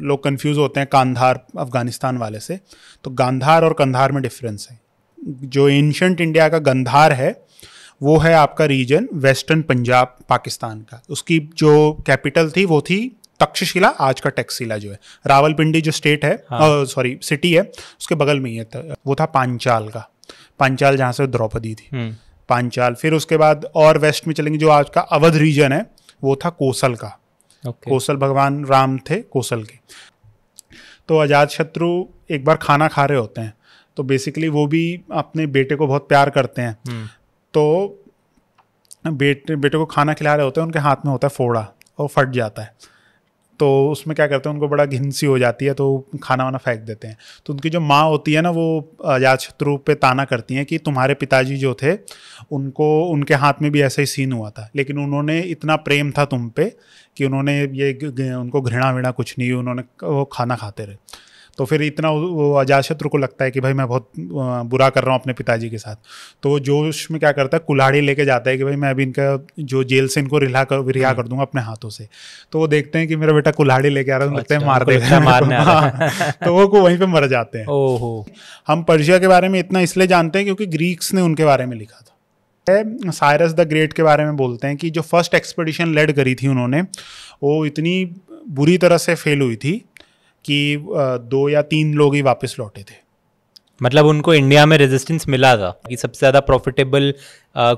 लोग कंफ्यूज होते हैं कांधार अफ़गानिस्तान वाले से। तो गांधार और कंधार में डिफरेंस है। जो एंशंट इंडिया का गंधार है वो है आपका रीजन वेस्टर्न पंजाब पाकिस्तान का। उसकी जो कैपिटल थी वो थी तक्षशिला आज का टैक्सिला जो है। रावलपिंडी जो स्टेट है सॉरी हाँ। सिटी है उसके बगल में ही है वो था पांचाल का। पांचाल जहाँ से द्रौपदी थी। हम्म, पांचाल फिर उसके बाद और वेस्ट में चलेंगे जो आज का अवध रीजन है वो था कोसल का। ओके कोसल भगवान राम थे कोसल के। तो अजात शत्रु एक बार खाना खा रहे होते हैं तो बेसिकली वो भी अपने बेटे को बहुत प्यार करते हैं। हम्म, तो बेटे बेटे को खाना खिला रहे होते हैं उनके हाथ में होता है फोड़ा और फट जाता है। तो उसमें क्या करते हैं, उनको बड़ा घिनसी हो जाती है तो खाना वाना फेंक देते हैं। तो उनकी जो माँ होती है ना, वो अजात शत्रु पे ताना करती हैं कि तुम्हारे पिताजी जो थे, उनको, उनके हाथ में भी ऐसा ही सीन हुआ था। लेकिन उन्होंने इतना प्रेम था तुम पे कि उन्होंने ये उनको घृणा वृणा कुछ नहीं उन्होंने वो खाना खाते रहे। तो फिर इतना वो वो अजातशत्रु को लगता है कि भाई मैं बहुत बुरा कर रहा हूँ अपने पिताजी के साथ। तो वो जोश में क्या करता है कुल्हाड़ी लेके जाता है कि भाई मैं अभी इनका जो जेल से इनको रिहा कर रिहा कर दूँगा अपने हाथों से। तो वो देखते हैं कि मेरा बेटा कुल्हाड़ी लेके आ रहा है लगता है अच्छा, मार देगा। मारने हाँ, तो वो को वहीं पर मर जाते हैं। ओहो। हम पर्शिया के बारे में इतना इसलिए जानते हैं क्योंकि ग्रीक्स ने उनके बारे में लिखा था। साइरस द ग्रेट के बारे में बोलते हैं कि जो फ़र्स्ट एक्सपेडिशन लेड करी थी उन्होंने वो इतनी बुरी तरह से फेल हुई थी कि दो या तीन लोग ही वापस लौटे थे। मतलब उनको इंडिया में रेजिस्टेंस मिला था कि सबसे ज़्यादा प्रॉफिटेबल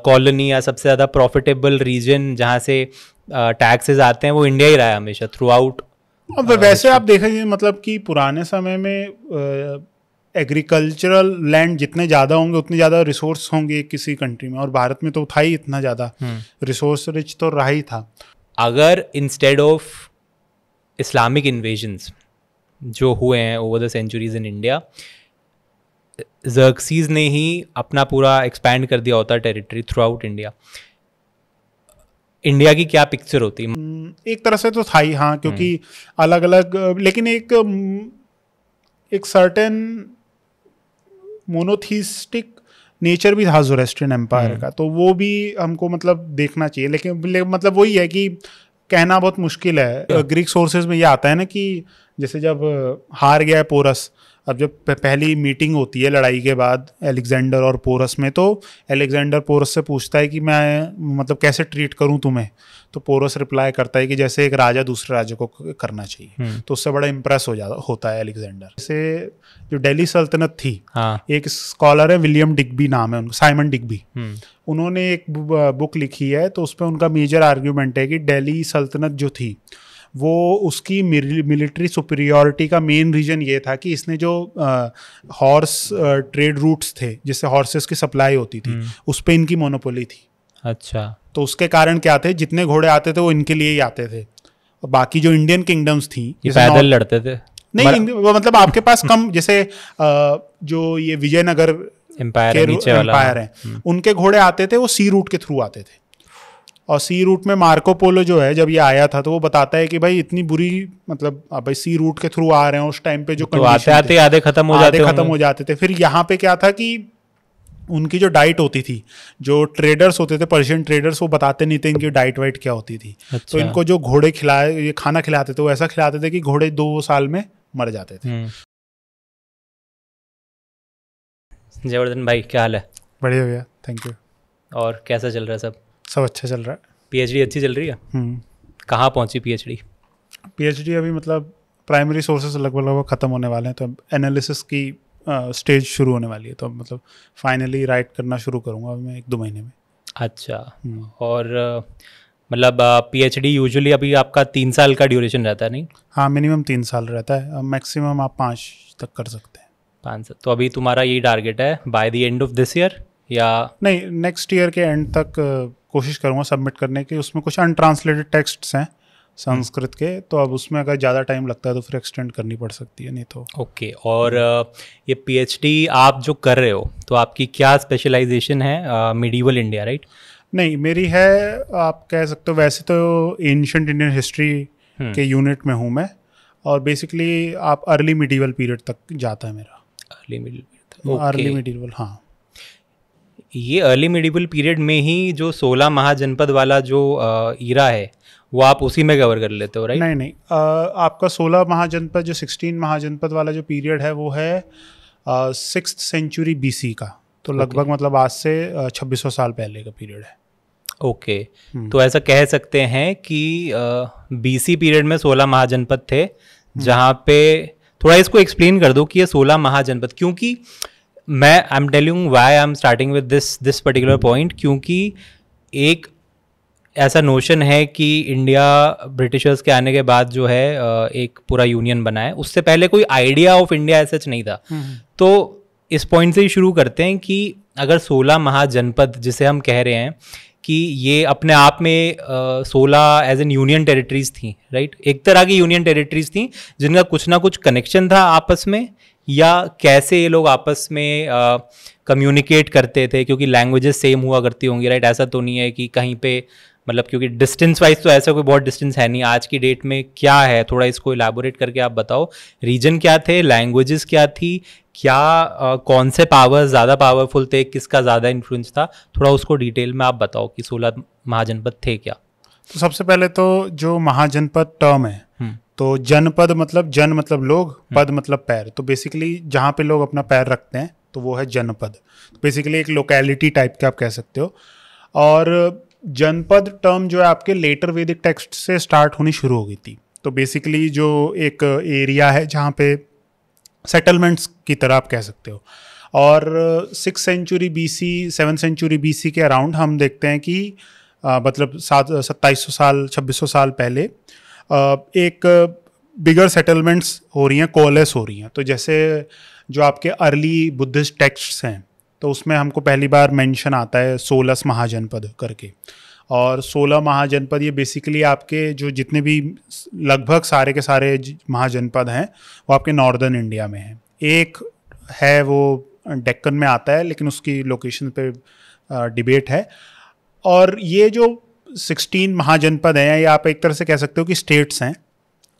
कॉलोनी या सबसे ज़्यादा प्रॉफिटेबल रीजन जहाँ से टैक्सेस आते हैं वो इंडिया ही रहा है हमेशा थ्रू आउट अब वैसे आप देखेंगे मतलब कि पुराने समय में एग्रीकल्चरल लैंड जितने ज़्यादा होंगे उतने ज़्यादा रिसोर्स होंगे किसी कंट्री में। और भारत में तो था ही इतना ज़्यादा। रिसोर्स रिच तो रहा ही था। अगर इंस्टेड ऑफ़ इस्लामिक इन्वेजन्स जो हुए हैं over the centuries in India Xerxes ने ही अपना पूरा एक्सपैंड कर दिया होता territory throughout India India की क्या पिक्चर होती? हम्म, एक तरह से तो था ही हाँ क्योंकि अलग अलग लेकिन एक अम, एक सर्टेन मोनोथीस्टिक नेचर भी था जोरेस्ट्रियन एम्पायर का तो वो भी हमको मतलब देखना चाहिए लेकिन मतलब वही है कि कहना बहुत मुश्किल है। ग्रीक सोर्सेज में ये आता है ना कि जैसे जब हार गया है पोरस अब जब पहली मीटिंग होती है लड़ाई के बाद एलेक्जेंडर और पोरस में तो एलेक्जेंडर पोरस से पूछता है कि मैं मतलब कैसे ट्रीट करूँ तुम्हें? तो पोरस रिप्लाई करता है कि जैसे एक राजा दूसरे राजा को करना चाहिए। तो उससे बड़ा इम्प्रेस हो जाता होता है एलेक्जेंडर जैसे जो दिल्ली सल्तनत थी हाँ। एक स्कॉलर है विलियम डिग्बी नाम है उनका साइमन डिग्बी हम्म, उन्होंने एक बुक लिखी है तो उस पर उनका मेजर आर्ग्यूमेंट है कि दिल्ली सल्तनत जो थी वो उसकी मिलिट्री सुपीरियोरिटी का मेन रीजन ये था कि इसने जो हॉर्स ट्रेड रूट्स थे जिससे हॉर्सेस की सप्लाई होती थी उस पर इनकी मोनोपोली थी। अच्छा। तो उसके कारण क्या थे? जितने घोड़े आते थे वो इनके लिए ही आते थे। और बाकी जो इंडियन किंगडम्स थी पैदल लड़ते थे? नहीं वो मतलब आपके पास कम जैसे जो ये विजयनगर एम्पायर हैं उनके घोड़े आते थे वो सी रूट के थ्रू आते थे। और सी रूट में मार्को पोलो जो है जब ये आया था तो वो बताता है कि भाई इतनी बुरी मतलब आप भाई सी रूट के थ्रू आ रहे हैं उस टाइम पे जो तो आते आते आधे खत्म हो जाते खत्म हो जाते थे। फिर यहाँ पे क्या था कि उनकी जो डाइट होती थी जो ट्रेडर्स होते थे पर्शियन ट्रेडर्स वो बताते नहीं थे इनकी डाइट वाइट क्या होती थी। तो अच्छा। इनको जो घोड़े खिलाए ये खाना खिलाते थे वो ऐसा खिलाते थे कि घोड़े दो साल में मर जाते थे। हम्म। जयवर्धन भाई क्या हाल है? बढ़िया भैया थैंक यू और कैसा चल रहा है सब? सब अच्छा चल रहा है। पीएचडी अच्छी चल रही है? हम्म। कहाँ पहुँची पीएचडी पीएचडी अभी मतलब प्राइमरी सोर्सेज लगभग लगभग ख़त्म होने वाले हैं तो एनालिसिस की स्टेज शुरू होने वाली है तो मतलब फाइनली राइट करना शुरू करूँगा मैं एक दो महीने में। अच्छा। हम्म। और मतलब पीएचडी यूजुअली अभी आपका तीन साल का ड्यूरेशन रहता है नहीं? हाँ मिनिमम तीन साल रहता है मैक्सिमम आप पाँच तक कर सकते हैं। पाँच तो अभी तुम्हारा यही टारगेट है by the end of this year या नहीं नेक्स्ट ईयर के एंड तक कोशिश करूँगा सबमिट करने की। उसमें कुछ अनट्रांसलेटेड टेक्स्ट्स हैं संस्कृत के तो अब उसमें अगर ज़्यादा टाइम लगता है तो फिर एक्सटेंड करनी पड़ सकती है नहीं तो। ओके okay, और अ, ये पीएचडी आप जो कर रहे हो तो आपकी क्या स्पेशलाइजेशन है मिडीवल इंडिया राइट नहीं मेरी है आप कह सकते हो वैसे तो एंशंट इंडियन हिस्ट्री के यूनिट में हूँ मैं और बेसिकली आप अर्ली मिडीवल पीरियड तक जाता है मेरा। अर्ली मिडिल अर्ली मिडीवल हाँ। ये अर्ली मिडिवल पीरियड में ही जो 16 महाजनपद वाला जो ईरा है वो आप उसी में कवर कर लेते हो राइट नहीं नहीं आ, आपका सोलह महाजनपद जो सिक्सटीन महाजनपद वाला जो पीरियड है वो है सिक्स सेंचुरी बीसी का। तो लगभग मतलब आज से छब्बीस साल पहले का पीरियड है। ओके तो ऐसा कह सकते हैं कि बीसी पीरियड में सोलह महाजनपद थे जहाँ पे थोड़ा इसको एक्सप्लेन कर दो कि ये सोलह महाजनपद क्योंकि मैं I am telling why I am starting with this this particular point क्योंकि एक ऐसा नोशन है कि इंडिया ब्रिटिशर्स के आने के बाद जो है एक पूरा यूनियन बना है। उससे पहले कोई आइडिया ऑफ़ इंडिया ऐसा नहीं था। तो इस पॉइंट से ही शुरू करते हैं कि अगर सोलह महाजनपद जिसे हम कह रहे हैं कि ये अपने आप में सोलह एज एन यूनियन टेरिटरीज थी राइट एक तरह की यूनियन टेरिटरीज थी जिनका कुछ ना कुछ कनेक्शन था आपस में या कैसे ये लोग आपस में कम्युनिकेट करते थे? क्योंकि लैंग्वेजेस सेम हुआ करती होंगी राइट ऐसा तो नहीं है कि कहीं पे मतलब क्योंकि डिस्टेंस वाइज तो ऐसा कोई बहुत डिस्टेंस है नहीं। आज की डेट में क्या है? थोड़ा इसको इलेबोरेट करके आप बताओ। रीजन क्या थे? लैंग्वेजेस क्या थी? क्या आ, कौन से पावर ज़्यादा पावरफुल थे? किसका ज़्यादा इन्फ्लुएंस था? थोड़ा उसको डिटेल में आप बताओ कि सोलह महाजनपद थे क्या? तो सबसे पहले तो जो महाजनपद टर्म है। तो जनपद मतलब जन मतलब लोग हम्म। पद मतलब पैर। तो बेसिकली जहाँ पे लोग अपना पैर रखते हैं तो वो है जनपद बेसिकली एक लोकेलिटी टाइप के आप कह सकते हो। और जनपद टर्म जो है आपके लेटर वैदिक टेक्स्ट से स्टार्ट होनी शुरू हो गई थी। तो बेसिकली जो एक एरिया है जहाँ पे सेटलमेंट्स की तरह आप कह सकते हो। और six century BC seven century BC के अराउंड हम देखते हैं कि आ, मतलब सात सत्ताईस सौ साल छब्बीस सौ साल पहले एक बिगर सेटलमेंट्स हो रही हैं कोलेस हो रही हैं। तो जैसे जो आपके अर्ली बुद्धिस्ट टेक्स्ट्स हैं तो उसमें हमको पहली बार मेंशन आता है सोलस महाजनपद करके। और सोलह महाजनपद ये बेसिकली आपके जो जितने भी लगभग सारे के सारे महाजनपद हैं, वो आपके नॉर्दर्न इंडिया में हैं। एक है वो डेक्कन में आता है, लेकिन उसकी लोकेशन पे डिबेट है। और ये जो सिक्सटीन महाजनपद हैं या आप एक तरह से कह सकते हो कि स्टेट्स हैं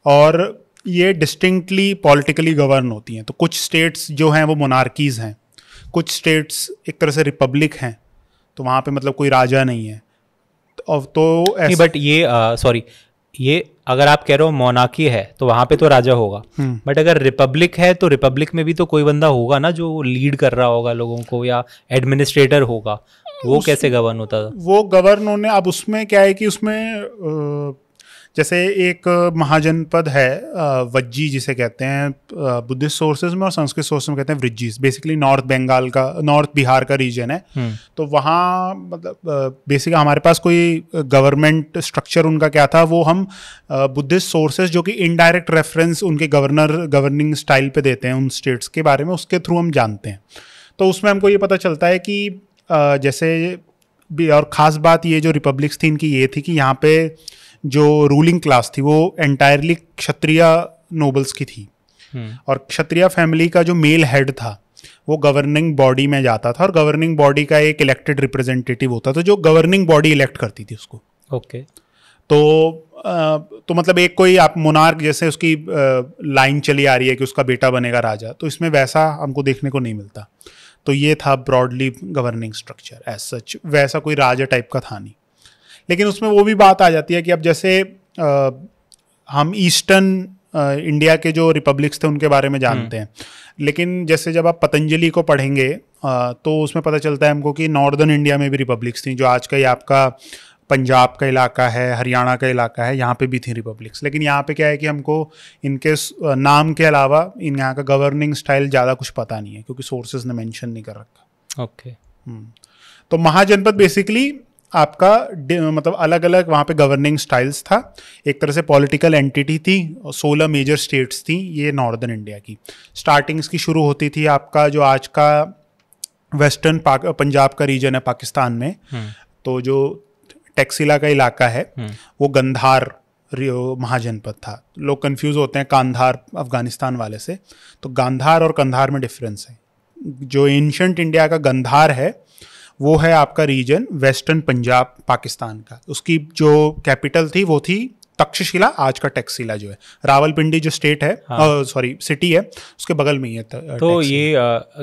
और ये डिस्टिंक्टली पॉलिटिकली गवर्न होती हैं। तो कुछ स्टेट्स जो हैं वो मोनार्कीज़ हैं। कुछ स्टेट्स एक तरह से रिपब्लिक हैं। तो वहाँ पे मतलब कोई राजा नहीं है। तो, तो नहीं बट ये सॉरी ये अगर आप कह रहे हो मोनाकी है तो वहाँ पे तो राजा होगा। But hmm. अगर रिपब्लिक है तो रिपब्लिक में भी तो कोई बंदा होगा ना जो लीड कर रहा होगा लोगों को या एडमिनिस्ट्रेटर होगा। वो कैसे गवर्न होता था? वो गवर्न होने अब उसमें क्या है कि उसमें जैसे एक महाजनपद है वज्जी जिसे कहते हैं बुद्धिस्ट सोर्सेज में और संस्कृत सोर्स में कहते हैं वृज्जीज बेसिकली नॉर्थ बंगाल का नॉर्थ बिहार का रीजन है। हम्म। तो वहाँ मतलब बेसिकली हमारे पास कोई गवर्नमेंट स्ट्रक्चर उनका क्या था वो हम बुद्धिस्ट सोर्सेज जो कि इनडायरेक्ट रेफरेंस उनके गवर्नर गवर्निंग स्टाइल पे देते हैं उन स्टेट्स के बारे में उसके थ्रू हम जानते हैं। तो उसमें हमको ये पता चलता है कि जैसे भी और ख़ास बात ये जो रिपब्लिक्स थी इनकी ये थी कि यहाँ पे जो रूलिंग क्लास थी वो एंटायरली क्षत्रिय नोबल्स की थी हम्म। और क्षत्रिय फैमिली का जो मेल हेड था वो गवर्निंग बॉडी में जाता था और गवर्निंग बॉडी का एक इलेक्टेड रिप्रेजेंटेटिव होता था जो गवर्निंग बॉडी इलेक्ट करती थी उसको ओके okay. तो आ, तो मतलब एक कोई आप मोनार्क जैसे उसकी लाइन चली आ रही है कि उसका बेटा बनेगा राजा तो इसमें वैसा हमको देखने को नहीं मिलता तो ये था broadly governing structure as such वैसा कोई राजा टाइप का था नहीं। लेकिन उसमें वो भी बात आ जाती है कि अब जैसे आ, हम ईस्टर्न इंडिया के जो रिपब्लिक्स थे उनके बारे में जानते हम्म। हैं। लेकिन जैसे जब आप पतंजलि को पढ़ेंगे आ, तो उसमें पता चलता है हमको कि नॉर्दर्न इंडिया में भी रिपब्लिक्स थी जो आज का ही आपका पंजाब का इलाका है हरियाणा का इलाका है यहाँ पे भी थी रिपब्लिक्स लेकिन यहाँ पे क्या है कि हमको इनके नाम के अलावा इन यहाँ का गवर्निंग स्टाइल ज़्यादा कुछ पता नहीं है क्योंकि सोर्सेज ने मेंशन नहीं कर रखा ओके okay. हम्म। तो महाजनपद बेसिकली आपका मतलब अलग अलग वहाँ पे गवर्निंग स्टाइल्स था एक तरह से पॉलिटिकल एंटिटी थी सोलह मेजर स्टेट्स थी ये नॉर्दर्न इंडिया की स्टार्टिंग्स की शुरू होती थी आपका जो आज का वेस्टर्न पंजाब का रीजन है पाकिस्तान में हम्म। तो जो टेक्सिला का इलाका है हम्म। वो गंधार महाजनपद था लोग कंफ्यूज होते हैं कांधार अफ़गानिस्तान वाले से तो गांधार और कंधार में डिफरेंस है जो एंशंट इंडिया का गंधार है वो है आपका रीजन वेस्टर्न पंजाब पाकिस्तान का उसकी जो कैपिटल थी वो थी तक्षशिला आज का टैक्सिला जो है रावलपिंडी जो स्टेट है हाँ। सॉरी। सिटी है उसके बगल में ही है तो ये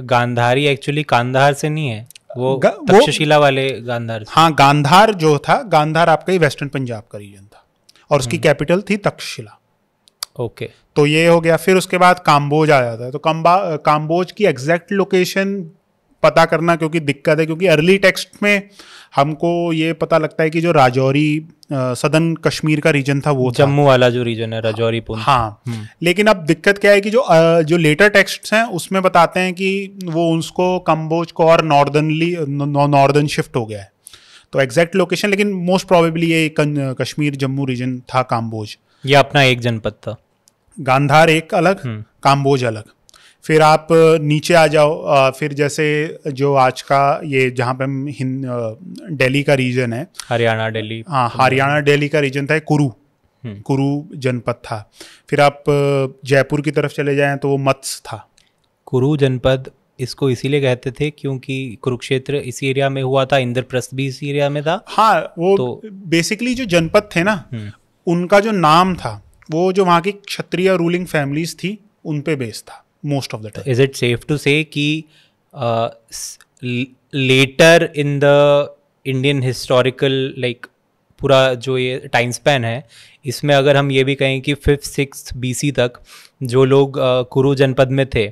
गांधारी एक्चुअली कांधार से नहीं है वो तक्षशिला वाले गांधार हाँ गांधार जो था गांधार आपका ही वेस्टर्न पंजाब का रीजन था। और उसकी कैपिटल थी तक्षशिला। ओके। तो ये हो गया फिर उसके बाद काम्बोज आ जाता है तो कम्बा काम्बोज की एग्जैक्ट लोकेशन पता करना क्योंकि दिक्कत है क्योंकि अर्ली टेक्स्ट में हमको ये पता लगता है कि जो राजौरी सदन कश्मीर का रीजन था वो जम्मू वाला जो रीजन है राजौरी पुंछ। हाँ। लेकिन अब दिक्कत क्या है कि जो जो लेटर टेक्स्ट हैं उसमें बताते हैं कि वो उसको कम्बोज को और नॉर्दर्नली नॉर्दर्न शिफ्ट हो गया है। तो एग्जैक्ट लोकेशन लेकिन मोस्ट प्रोबेबली ये कश्मीर जम्मू रीजन था काम्बोज। ये अपना एक जनपद था। गांधार एक अलग काम्बोज अलग। फिर आप नीचे आ जाओ। फिर जैसे जो आज का ये जहाँ पे हम हिंद दिल्ली का रीजन है। हरियाणा दिल्ली हाँ हरियाणा दिल्ली का रीजन था कुरु। हम्म। कुरु जनपद था। फिर आप जयपुर की तरफ़ चले जाएँ तो वो मत्स्य था। कुरु जनपद इसको इसीलिए कहते थे क्योंकि कुरुक्षेत्र इसी एरिया में हुआ था इंद्रप्रस्थ भी इसी एरिया में था। हाँ वो तो- बेसिकली जो जनपद थे ना हम्म। उनका जो नाम था वो जो वहाँ की क्षत्रिय रूलिंग फैमिलीज़ थी उन पे बेस्ड था। Most of the time is it safe to say कि later in the Indian historical like पूरा जो ये टाइम स्पैन है इसमें अगर हम ये भी कहें कि फिफ्थ सिक्स बीसी तक जो लोग uh, कुरु जनपद में थे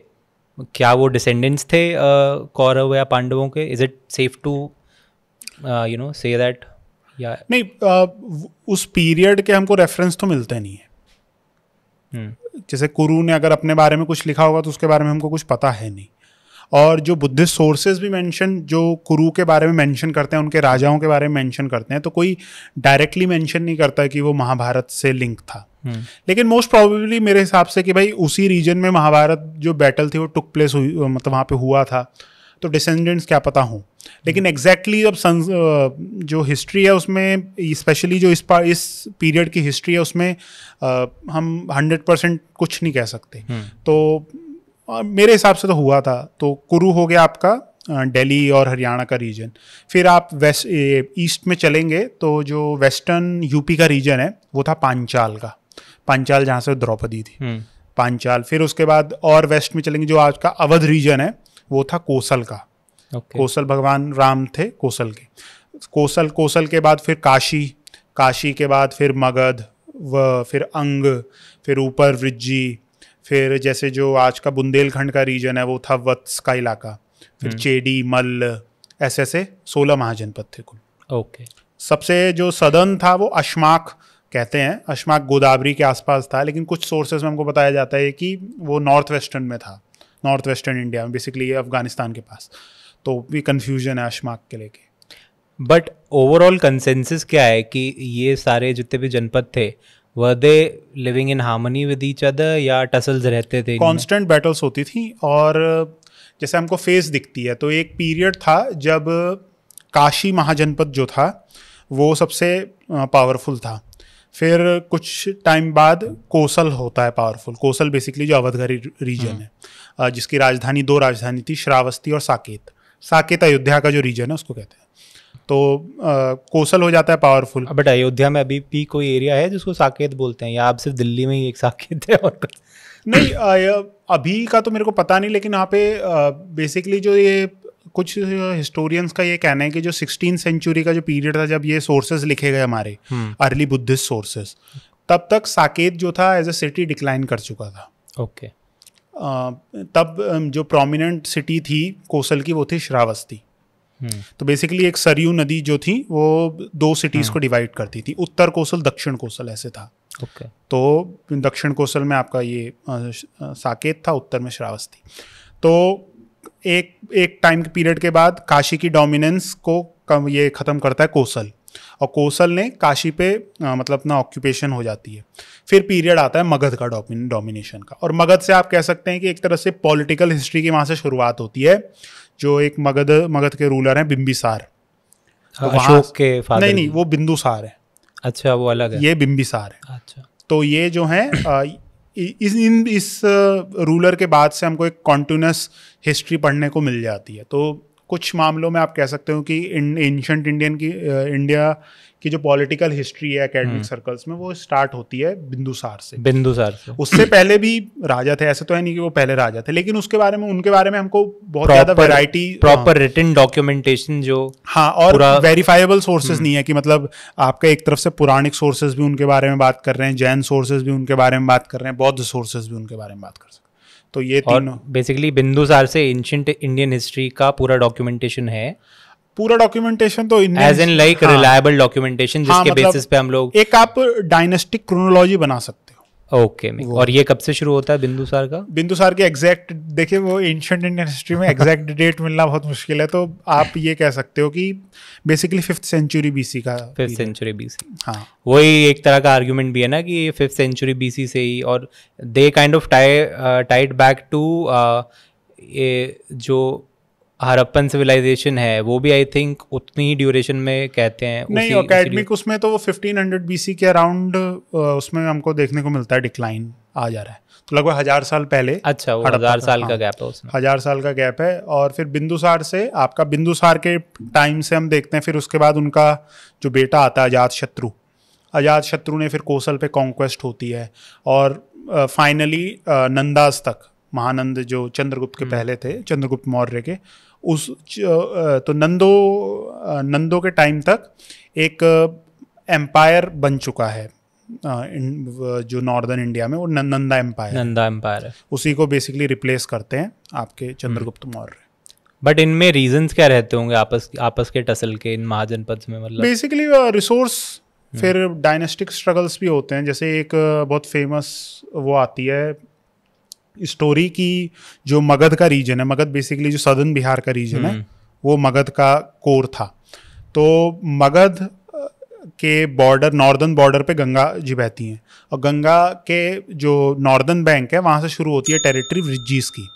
क्या वो डिसेंडेंट्स थे uh, कौरव या पांडवों के? Is it safe to you know say that या नहीं अ, उस पीरियड के हमको रेफरेंस तो मिलते नहीं है। जैसे कुरु ने अगर अपने बारे में कुछ लिखा होगा तो उसके बारे में हमको कुछ पता है नहीं। और जो बुद्धिस्ट सोर्सेज भी मेंशन जो कुरु के बारे में मेंशन करते हैं उनके राजाओं के बारे में मेंशन करते हैं तो कोई डायरेक्टली मेंशन नहीं करता कि वो महाभारत से लिंक था। हम्म, लेकिन मोस्ट प्रोबेबली मेरे हिसाब से कि भाई उसी रीजन में महाभारत जो बैटल थी वो टुक प्लेस हुई मतलब वहाँ पे हुआ था। तो डिसेंडेंट्स क्या पता हो। लेकिन एग्जैक्टली exactly संस- जो हिस्ट्री है उसमें स्पेशली जो इस पा, इस पीरियड की हिस्ट्री है उसमें हम हंड्रेड परसेंट कुछ नहीं कह सकते। हम्म, तो मेरे हिसाब से तो हुआ था। तो कुरु हो गया आपका दिल्ली और हरियाणा का रीजन फिर आप वेस्ट ईस्ट में चलेंगे तो जो वेस्टर्न यूपी का रीजन है वो था पांचाल का। पांचाल जहाँ से द्रौपदी थी। हम्म, पांचाल। फिर उसके बाद और वेस्ट में चलेंगे जो आज का अवध रीजन है वो था कोसल का। ओके कोसल भगवान राम थे कोसल के। कोसल कोसल के बाद फिर काशी काशी के बाद फिर मगध व फिर अंग फिर ऊपर वृज्जी फिर जैसे जो आज का बुंदेलखंड का रीजन है वो था वत्स का इलाका। फिर चेडी मल्ल ऐसे ऐसे सोलह महाजनपद थे कुल। ओके सबसे जो सदन था वो अशमाक कहते हैं। अशमाक गोदावरी के आसपास था लेकिन कुछ सोर्सेज में हमको बताया जाता है कि वो नॉर्थ वेस्टर्न में था नॉर्थ वेस्टर्न इंडिया में बेसिकली अफ़गानिस्तान के पास। तो भी कन्फ्यूज़न है अशमाक के लेके। बट ओवरऑल कंसेंसस क्या है कि ये सारे जितने भी जनपद थे were they living in harmony with each other या टसल्स रहते थे? कांस्टेंट बैटल्स होती थी और जैसे हमको फेस दिखती है तो एक पीरियड था जब काशी महाजनपद जो था वो सबसे पावरफुल था। फिर कुछ टाइम बाद कोसल होता है पावरफुल कोसल बेसिकली जो अवधगरी रीजन है। जिसकी राजधानी दो राजधानी थी श्रावस्ती और साकेत। साकेत अयोध्या का जो रीजन है उसको कहते हैं। तो अ, कोसल हो जाता है पावरफुल बट अयोध्या में अभी भी कोई एरिया है जिसको साकेत बोलते हैं? या आप सिर्फ़ दिल्ली में ही एक साकेत है और नहीं अ, अभी का तो मेरे को पता नहीं लेकिन यहाँ पे बेसिकली जो ये कुछ हिस्टोरियंस का ये कहना है कि जो सिक्सटीन सेंचुरी का जो पीरियड था जब ये सोर्सेज लिखे गए हमारे। अर्ली बुद्धिस्ट सोर्सेज तब तक साकेत जो था एज अ सिटी डिक्लाइन कर चुका था। ओके अ, तब जो प्रोमिनेंट सिटी थी कोसल की वो थी श्रावस्ती। हम्म, तो बेसिकली एक सरयू नदी जो थी वो दो सिटीज़ को डिवाइड करती थी। उत्तर कोसल दक्षिण कोसल ऐसे था। ओके तो दक्षिण कोसल में आपका ये साकेत था उत्तर में श्रावस्ती। तो एक एक टाइम के पीरियड के बाद काशी की डोमिनेंस को कम ये ख़त्म करता है कोसल। और कोसल ने काशी पे अ, मतलब अपना ऑक्यूपेशन हो जाती है। फिर पीरियड आता है मगध का डोमिनेशन का। और मगध से आप कह सकते हैं कि एक तरह से पॉलिटिकल हिस्ट्री की वहाँ से शुरुआत होती है जो एक मगध मगध के रूलर हैं बिम्बिसार तो अशोक के फादर नहीं नहीं वो बिंदुसार है। अच्छा वो अलग है। ये बिम्बिसार है। अच्छा। तो ये जो है इस इन इस रूलर के बाद से हमको एक कॉन्टिन्यूस हिस्ट्री पढ़ने को मिल जाती है। तो कुछ मामलों में आप कह सकते हो कि एंशंट इंडियन की इंडिया की जो पॉलिटिकल हिस्ट्री है एकेडमिक सर्कल्स में वो स्टार्ट होती है बिंदुसार से। बिंदुसार से। उससे पहले भी राजा थे ऐसे तो है नहीं कि वो पहले राजा थे लेकिन उसके बारे में उनके बारे में हमको बहुत ज़्यादा वैरायटी प्रॉपर रिटन डॉक्यूमेंटेशन जो हाँ और वेरीफाइबल सोर्सेज नहीं है कि मतलब आपका एक तरफ़ से पुराणिक सोर्सेज भी उनके बारे में बात कर रहे हैं जैन सोर्सेज भी उनके बारे में बात कर रहे हैं बौद्ध सोर्सेज भी उनके बारे में बात कर सकते हैं। तो ये तीनों। बेसिकली बिंदुसार से एंशियंट इंडियन हिस्ट्री का पूरा डॉक्यूमेंटेशन है। पूरा डॉक्यूमेंटेशन तो as in like reliable documentation जिसके हाँ, मतलब बेसिस पे हम लोग एक आप डायनेस्टिक क्रोनोलॉजी बना सकते ओके okay, और ये कब से शुरू होता है बिंदुसार का? बिंदुसार की एग्जैक्ट देखिए वो एंशंट इंडियन हिस्ट्री में एग्जैक्ट डेट मिलना बहुत मुश्किल है तो आप ये कह सकते हो कि बेसिकली फिफ्थ सेंचुरी बीसी का फिफ्थ सेंचुरी बीसी हाँ। वही एक तरह का आर्ग्यूमेंट भी है ना कि फिफ्थ सेंचुरी बीसी से ही और they kind of tied back to ये जो हरप्पन सिविलाइजेशन है वो भी आई थिंक उतनी ही ड्यूरेशन में कहते हैं नहीं अकेडमिक उसमें तो वो 1500 बीसी के अराउंड उसमें हमको देखने को मिलता है डिक्लाइन आ जा रहा है। तो लगभग हज़ार साल पहले अच्छा वो हज़ार साल हाँ, का गैप है उसमें। हज़ार साल का गैप है और फिर बिंदुसार से आपका बिंदुसार के टाइम से हम देखते हैं फिर उसके बाद उनका जो बेटा आता है अजात शत्रु। अजात शत्रु ने फिर कोसल पे कॉन्क्वेस्ट होती है और फाइनली नंदास तक महानंद जो चंद्रगुप्त के हम्म। पहले थे चंद्रगुप्त मौर्य के उस तो नंदो नंदो के टाइम तक एक एम्पायर बन चुका है जो नॉर्दर्न इंडिया में वो नंदा एम्पायर नंदा एम्पायर है। उसी को बेसिकली रिप्लेस करते हैं आपके चंद्रगुप्त हम्म। मौर्य। बट इनमें रीजंस क्या रहते होंगे आपस आपस के टसल के इन महाजनपद में मतलब? बेसिकली रिसोर्स फिर डायनेस्टिक स्ट्रगल्स भी होते हैं जैसे एक बहुत फ़ेमस वो आती है स्टोरी की जो मगध का रीजन है मगध बेसिकली जो सदर्न बिहार का रीजन है हम्म। वो मगध का कोर था। तो मगध के बॉर्डर नॉर्दर्न बॉर्डर पे गंगा जी बहती हैं। और गंगा के जो नॉर्दर्न बैंक है वहाँ से शुरू होती है टेरिटरी ब्रिजिस की।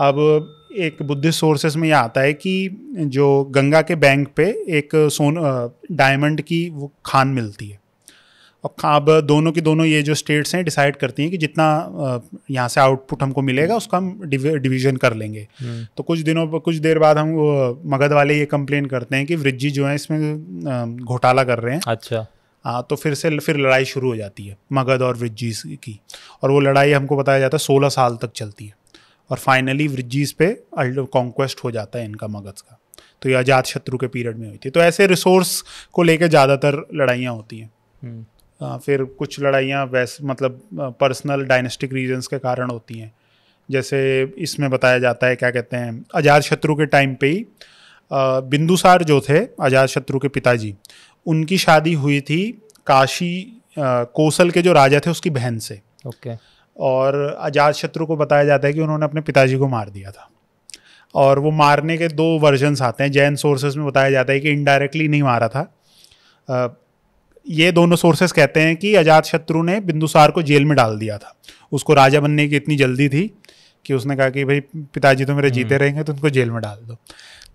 अब एक बुद्धिस्ट सोर्सेस में यह आता है कि जो गंगा के बैंक पे एक सोन डायमंड की वो खान मिलती है। और अब दोनों की दोनों ये जो स्टेट्स हैं डिसाइड करती हैं कि जितना यहाँ से आउटपुट हमको मिलेगा उसका हम डिवीज़न कर लेंगे। हम्म। तो कुछ दिनों कुछ देर बाद हम मगध वाले ये कंप्लेन करते हैं कि वृज्जी जो है इसमें घोटाला कर रहे हैं। अच्छा। हाँ तो फिर से फिर लड़ाई शुरू हो जाती है मगध और वृज्जीस की। और वो लड़ाई हमको बताया जाता है सोलह साल तक चलती है। और फाइनली वृज्जीस पे कॉन्क्वेस्ट हो जाता है इनका मगध का। तो ये अजात शत्रु के पीरियड में हुई थी। तो ऐसे रिसोर्स को लेकर ज़्यादातर लड़ाइयाँ होती हैं। हम्म। फिर कुछ लड़ाइयाँ वैसे मतलब पर्सनल डायनेस्टिक रीजन्स के कारण होती हैं। जैसे इसमें बताया जाता है क्या कहते हैं अजात शत्रु के टाइम पे ही बिंदुसार जो थे अजात शत्रु के पिताजी उनकी शादी हुई थी काशी कोसल के जो राजा थे उसकी बहन से। ओके। okay. और अजात शत्रु को बताया जाता है कि उन्होंने अपने पिताजी को मार दिया था। और वो मारने के दो वर्जन्स आते हैं। जैन सोर्सेज में बताया जाता है कि इनडायरेक्टली नहीं मारा था। ये दोनों सोर्सेस कहते हैं कि अजात शत्रु ने बिंदुसार को जेल में डाल दिया था उसको राजा बनने की इतनी जल्दी थी कि उसने कहा कि भाई पिताजी तो मेरे जीते हम्म। रहेंगे तो उनको जेल में डाल दो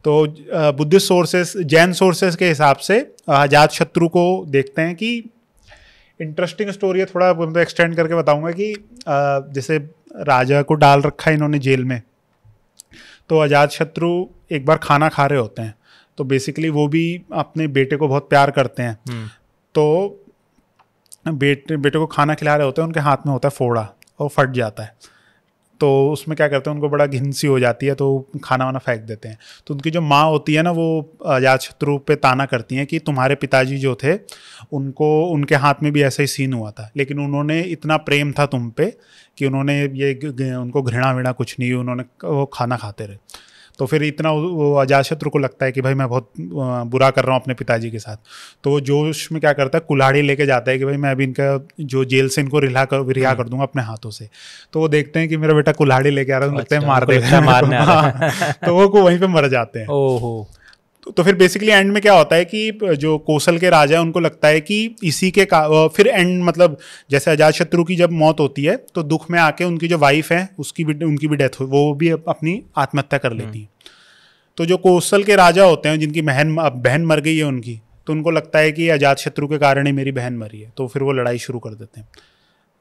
तो बुद्धिस्ट सोर्सेस जैन सोर्सेस के हिसाब से अजात शत्रु को देखते हैं कि इंटरेस्टिंग स्टोरी है थोड़ा तो एक्सटेंड करके बताऊँगा कि जैसे राजा को डाल रखा है इन्होंने जेल में तो अजात शत्रु एक बार खाना खा रहे होते हैं तो बेसिकली वो भी अपने बेटे को बहुत प्यार करते हैं हम्म। तो बेटे बेटे को खाना खिला रहे होते हैं, उनके हाथ में होता है फोड़ा, और फट जाता है। तो उसमें क्या करते हैं, उनको बड़ा घिनसी हो जाती है तो खाना वाना फेंक देते हैं। तो उनकी जो माँ होती है ना, वो अजात शत्रु पे ताना करती हैं कि तुम्हारे पिताजी जो थे, उनको, उनके हाथ में भी ऐसा ही सीन हुआ था। लेकिन उन्होंने इतना प्रेम था तुम पे कि उन्होंने ये उनको घृणा विणा कुछ नहीं उन्होंने वो खाना खाते रहे। तो फिर इतना वो अजातशत्रु को लगता है कि भाई मैं बहुत बुरा कर रहा हूँ अपने पिताजी के साथ। तो वो जोश में क्या करता है कुल्हाड़ी लेके जाता है कि भाई मैं अभी इनका जो जेल से इनको रिहा कर रिहा कर दूँगा अपने हाथों से। तो वो देखते हैं कि मेरा बेटा कुल्हाड़ी लेके आ रहा है लगता है अच्छा, मार देगा। मारने हाँ, तो वो वहीं पर मर जाते हैं। ओहो। तो, फिर बेसिकली एंड में क्या होता है कि जो कौशल के राजा है उनको लगता है कि इसी के का फिर एंड मतलब जैसे अजात शत्रु की जब मौत होती है तो दुख में आके उनकी जो वाइफ है उसकी भी उनकी भी डेथ हो वो भी अपनी आत्महत्या कर लेती है। तो जो कौशल के राजा होते हैं जिनकी बहन बहन मर गई है उनकी तो उनको लगता है कि अजात शत्रु के कारण ही मेरी बहन मरी है तो फिर वो लड़ाई शुरू कर देते हैं।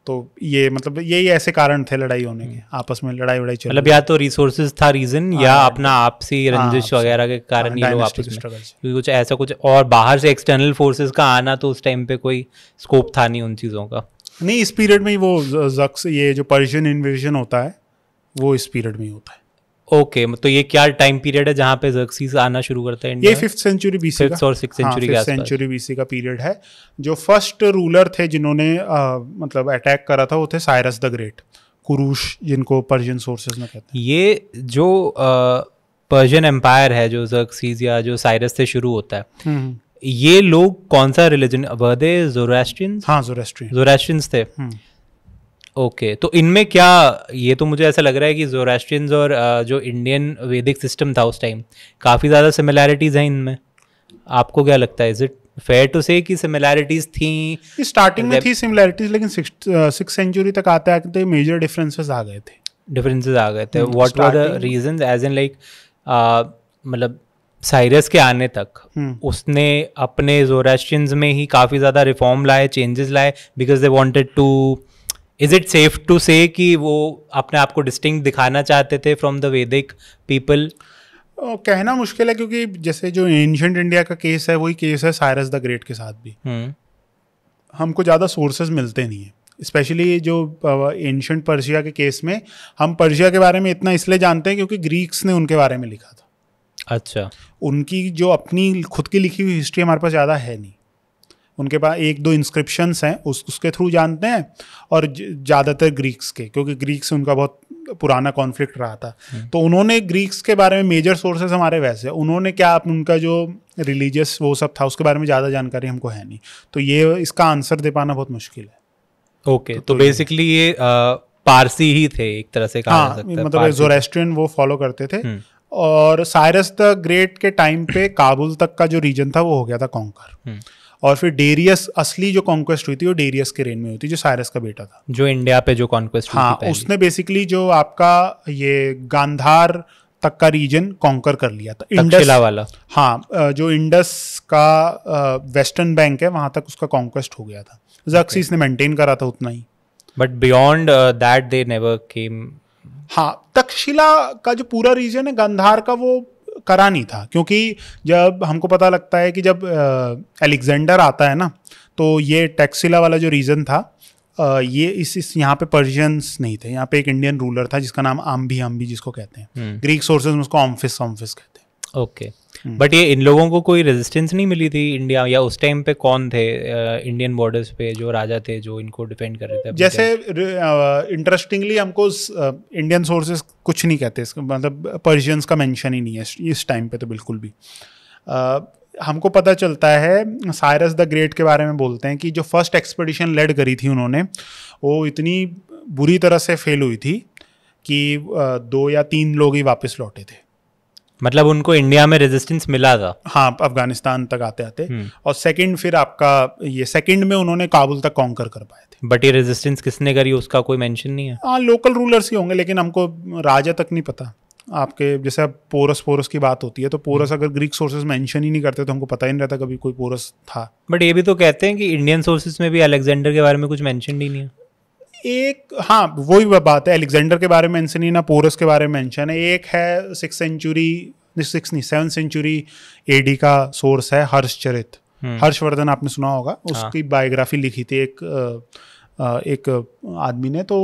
तो ये मतलब यही ऐसे कारण थे लड़ाई होने के आपस में लड़ाई वड़ाई चल मतलब या तो रिसोर्सेज था रीजन या अपना आपसी रंजिश हाँ, वगैरह के कारण ये लोग आपस में कुछ ऐसा कुछ और बाहर से एक्सटर्नल फोर्सेज का आना तो उस टाइम पे कोई स्कोप था नहीं उन चीज़ों का। नहीं इस पीरियड में ही वो जक्स ये जो पर्शियन इन्वेजन होता है वो इस पीरियड में ही होता है। ओके okay, तो ये क्या टाइम पीरियड है जहाँ पे जर्सीज आना शुरू करता है ये फिफ्थ सेंचुरी बीसी Fifth और century के आसपास। सेंचुरी बीसी का पीरियड है। जो फ़र्स्ट रूलर थे जिन्होंने मतलब अटैक करा था वो थे साइरस द ग्रेट कुरूश जिनको पर्शियन सोर्सेज में कहते हैं। ये जो पर्शियन एम्पायर है जो जर्सीज या जो साइरस से शुरू होता है हम्म, ये लोग कौन सा रिलीजन वर्दे जोरास्ट्रियंस हाँ जोरेस्ट्रियन जोरास्ट्रियंस थे। हम्म। ओके तो इनमें क्या ये तो मुझे ऐसा लग रहा है कि जोरास्ट्रियंस और जो इंडियन वैदिक सिस्टम था उस टाइम काफ़ी ज़्यादा सिमिलैरिटीज हैं इनमें। आपको क्या लगता है? Is it fair to say कि सिमिलैरिटीज थी? स्टार्टिंग में थी सिमिलैरिटीज लेकिन सिक्स सेंचुरी तक आते आते मेजर डिफरेंसेस आ गए थे। डिफरेंसेस आ गए थे। What were the reasons as in like मतलब साइरस के आने तक हम्म। उसने अपने जोरास्ट्रियंस में ही काफ़ी ज़्यादा रिफॉर्म लाए चेंजेस लाए because they wanted to is it safe to say कि वो अपने आप को डिस्टिंग दिखाना चाहते थे फ्रॉम द वैदिक पीपल कहना मुश्किल है क्योंकि जैसे जो एंशंट इंडिया का केस है वही केस है साइरस द ग्रेट के साथ भी। हमको ज़्यादा सोर्सेज मिलते नहीं है। स्पेशली जो एंशंट पर्शिया के केस में हम पर्शिया के बारे में इतना इसलिए जानते हैं क्योंकि ग्रीक्स ने उनके बारे में लिखा था। अच्छा। उनकी जो अपनी खुद की लिखी हुई हिस्ट्री हमारे पास ज़्यादा है नहीं। उनके पास एक दो इंस्क्रिप्शंस हैं उस उसके थ्रू जानते हैं और ज़्यादातर ग्रीक्स के क्योंकि ग्रीक्स से उनका बहुत पुराना कॉन्फ्लिक्ट रहा था। तो उन्होंने ग्रीक्स के बारे में मेजर सोर्सेज हमारे वैसे उन्होंने क्या आप- उनका जो रिलीजियस वो सब था उसके बारे में ज़्यादा जानकारी हमको है नहीं। तो ये इसका आंसर दे पाना बहुत मुश्किल है। ओके तो बेसिकली ये अ, पारसी ही थे एक तरह से कहा हाँ सकता मतलब जोरेस्ट्रियन वो फॉलो करते थे। हम्म। और साइरस द ग्रेट के टाइम पे काबुल तक का जो रीजन था वो हो गया था कॉन्कर हम्म। और फिर डेरियस असली जो कॉन्क्वेस्ट हुई थी वो डेरियस के रेन में हुई थी जो साइरस का बेटा था। जो इंडिया पे जो कॉन्क्वेस्ट हुई थी हाँ उसने बेसिकली जो आपका ये गांधार तक का रीजन कॉन्कर कर लिया था। तक्षशिला वाला। हाँ जो इंडस का वेस्टर्न बैंक है वहाँ तक उसका कॉन्क्वेस्ट हो गया था। जक्सीस ने मेंटेन करा था उतना ही। But beyond that they never came हाँ तक्षशिला का जो पूरा रीजन है गंधार का वो करा नहीं था क्योंकि जब हमको पता लगता है कि जब एलेक्जेंडर आता है ना तो ये टैक्सिला वाला जो रीजन था आ, ये इस, इस यहाँ पे पर्शियंस नहीं थे यहाँ पे एक इंडियन रूलर था जिसका नाम आम्बी आम्बी जिसको कहते हैं। हम्म। ग्रीक सोर्सेज में उसको ऑम्फिस ऑम्फिस कहते हैं। ओके। बट ये इन लोगों को कोई रेजिस्टेंस नहीं मिली थी इंडिया? या उस टाइम पे कौन थे इंडियन बॉर्डर्स पे जो राजा थे जो इनको डिफेंड कर रहे थे जैसे इंटरेस्टिंगली हमको इंडियन सोर्सेज कुछ नहीं कहते मतलब पर्शियंस का मेंशन ही नहीं है इस- टाइम पे तो बिल्कुल भी। हमको पता चलता है साइरस द ग्रेट के बारे में बोलते हैं कि जो फ़र्स्ट एक्सपेडिशन लेड करी थी उन्होंने वो इतनी बुरी तरह से फेल हुई थी कि दो या तीन लोग ही वापस लौटे थे। मतलब उनको इंडिया में रेजिस्टेंस मिला था। हाँ अफ़गानिस्तान तक आते आते। हम्म। और सेकंड फिर आपका ये सेकंड में उन्होंने काबुल तक कॉन्कर कर पाए थे। बट ये रेजिस्टेंस किसने करी उसका कोई मेंशन नहीं है? हाँ लोकल रूलर्स ही होंगे लेकिन हमको राजा तक नहीं पता। आपके जैसे अब पोरस पोरस की बात होती है तो पोरस अगर ग्रीक सोर्सेज मेंशन ही नहीं करते तो हमको पता ही नहीं रहता कभी कोई पोरस था। बट ये भी तो कहते हैं कि इंडियन सोर्सेज में भी अलेक्जेंडर के बारे में कुछ मेंशन ही नहीं है। एक हाँ वही बात है एलेक्जेंडर के बारे में मैंशन ही ना पोरस के बारे में मेंशन है। एक है सिक्स सेंचुरी सिक्स नहीं सेवन सेंचुरी एडी का सोर्स है हर्षचरित हम्म। हर्षवर्धन आपने सुना होगा उसकी बायोग्राफी लिखी थी एक एक आदमी ने तो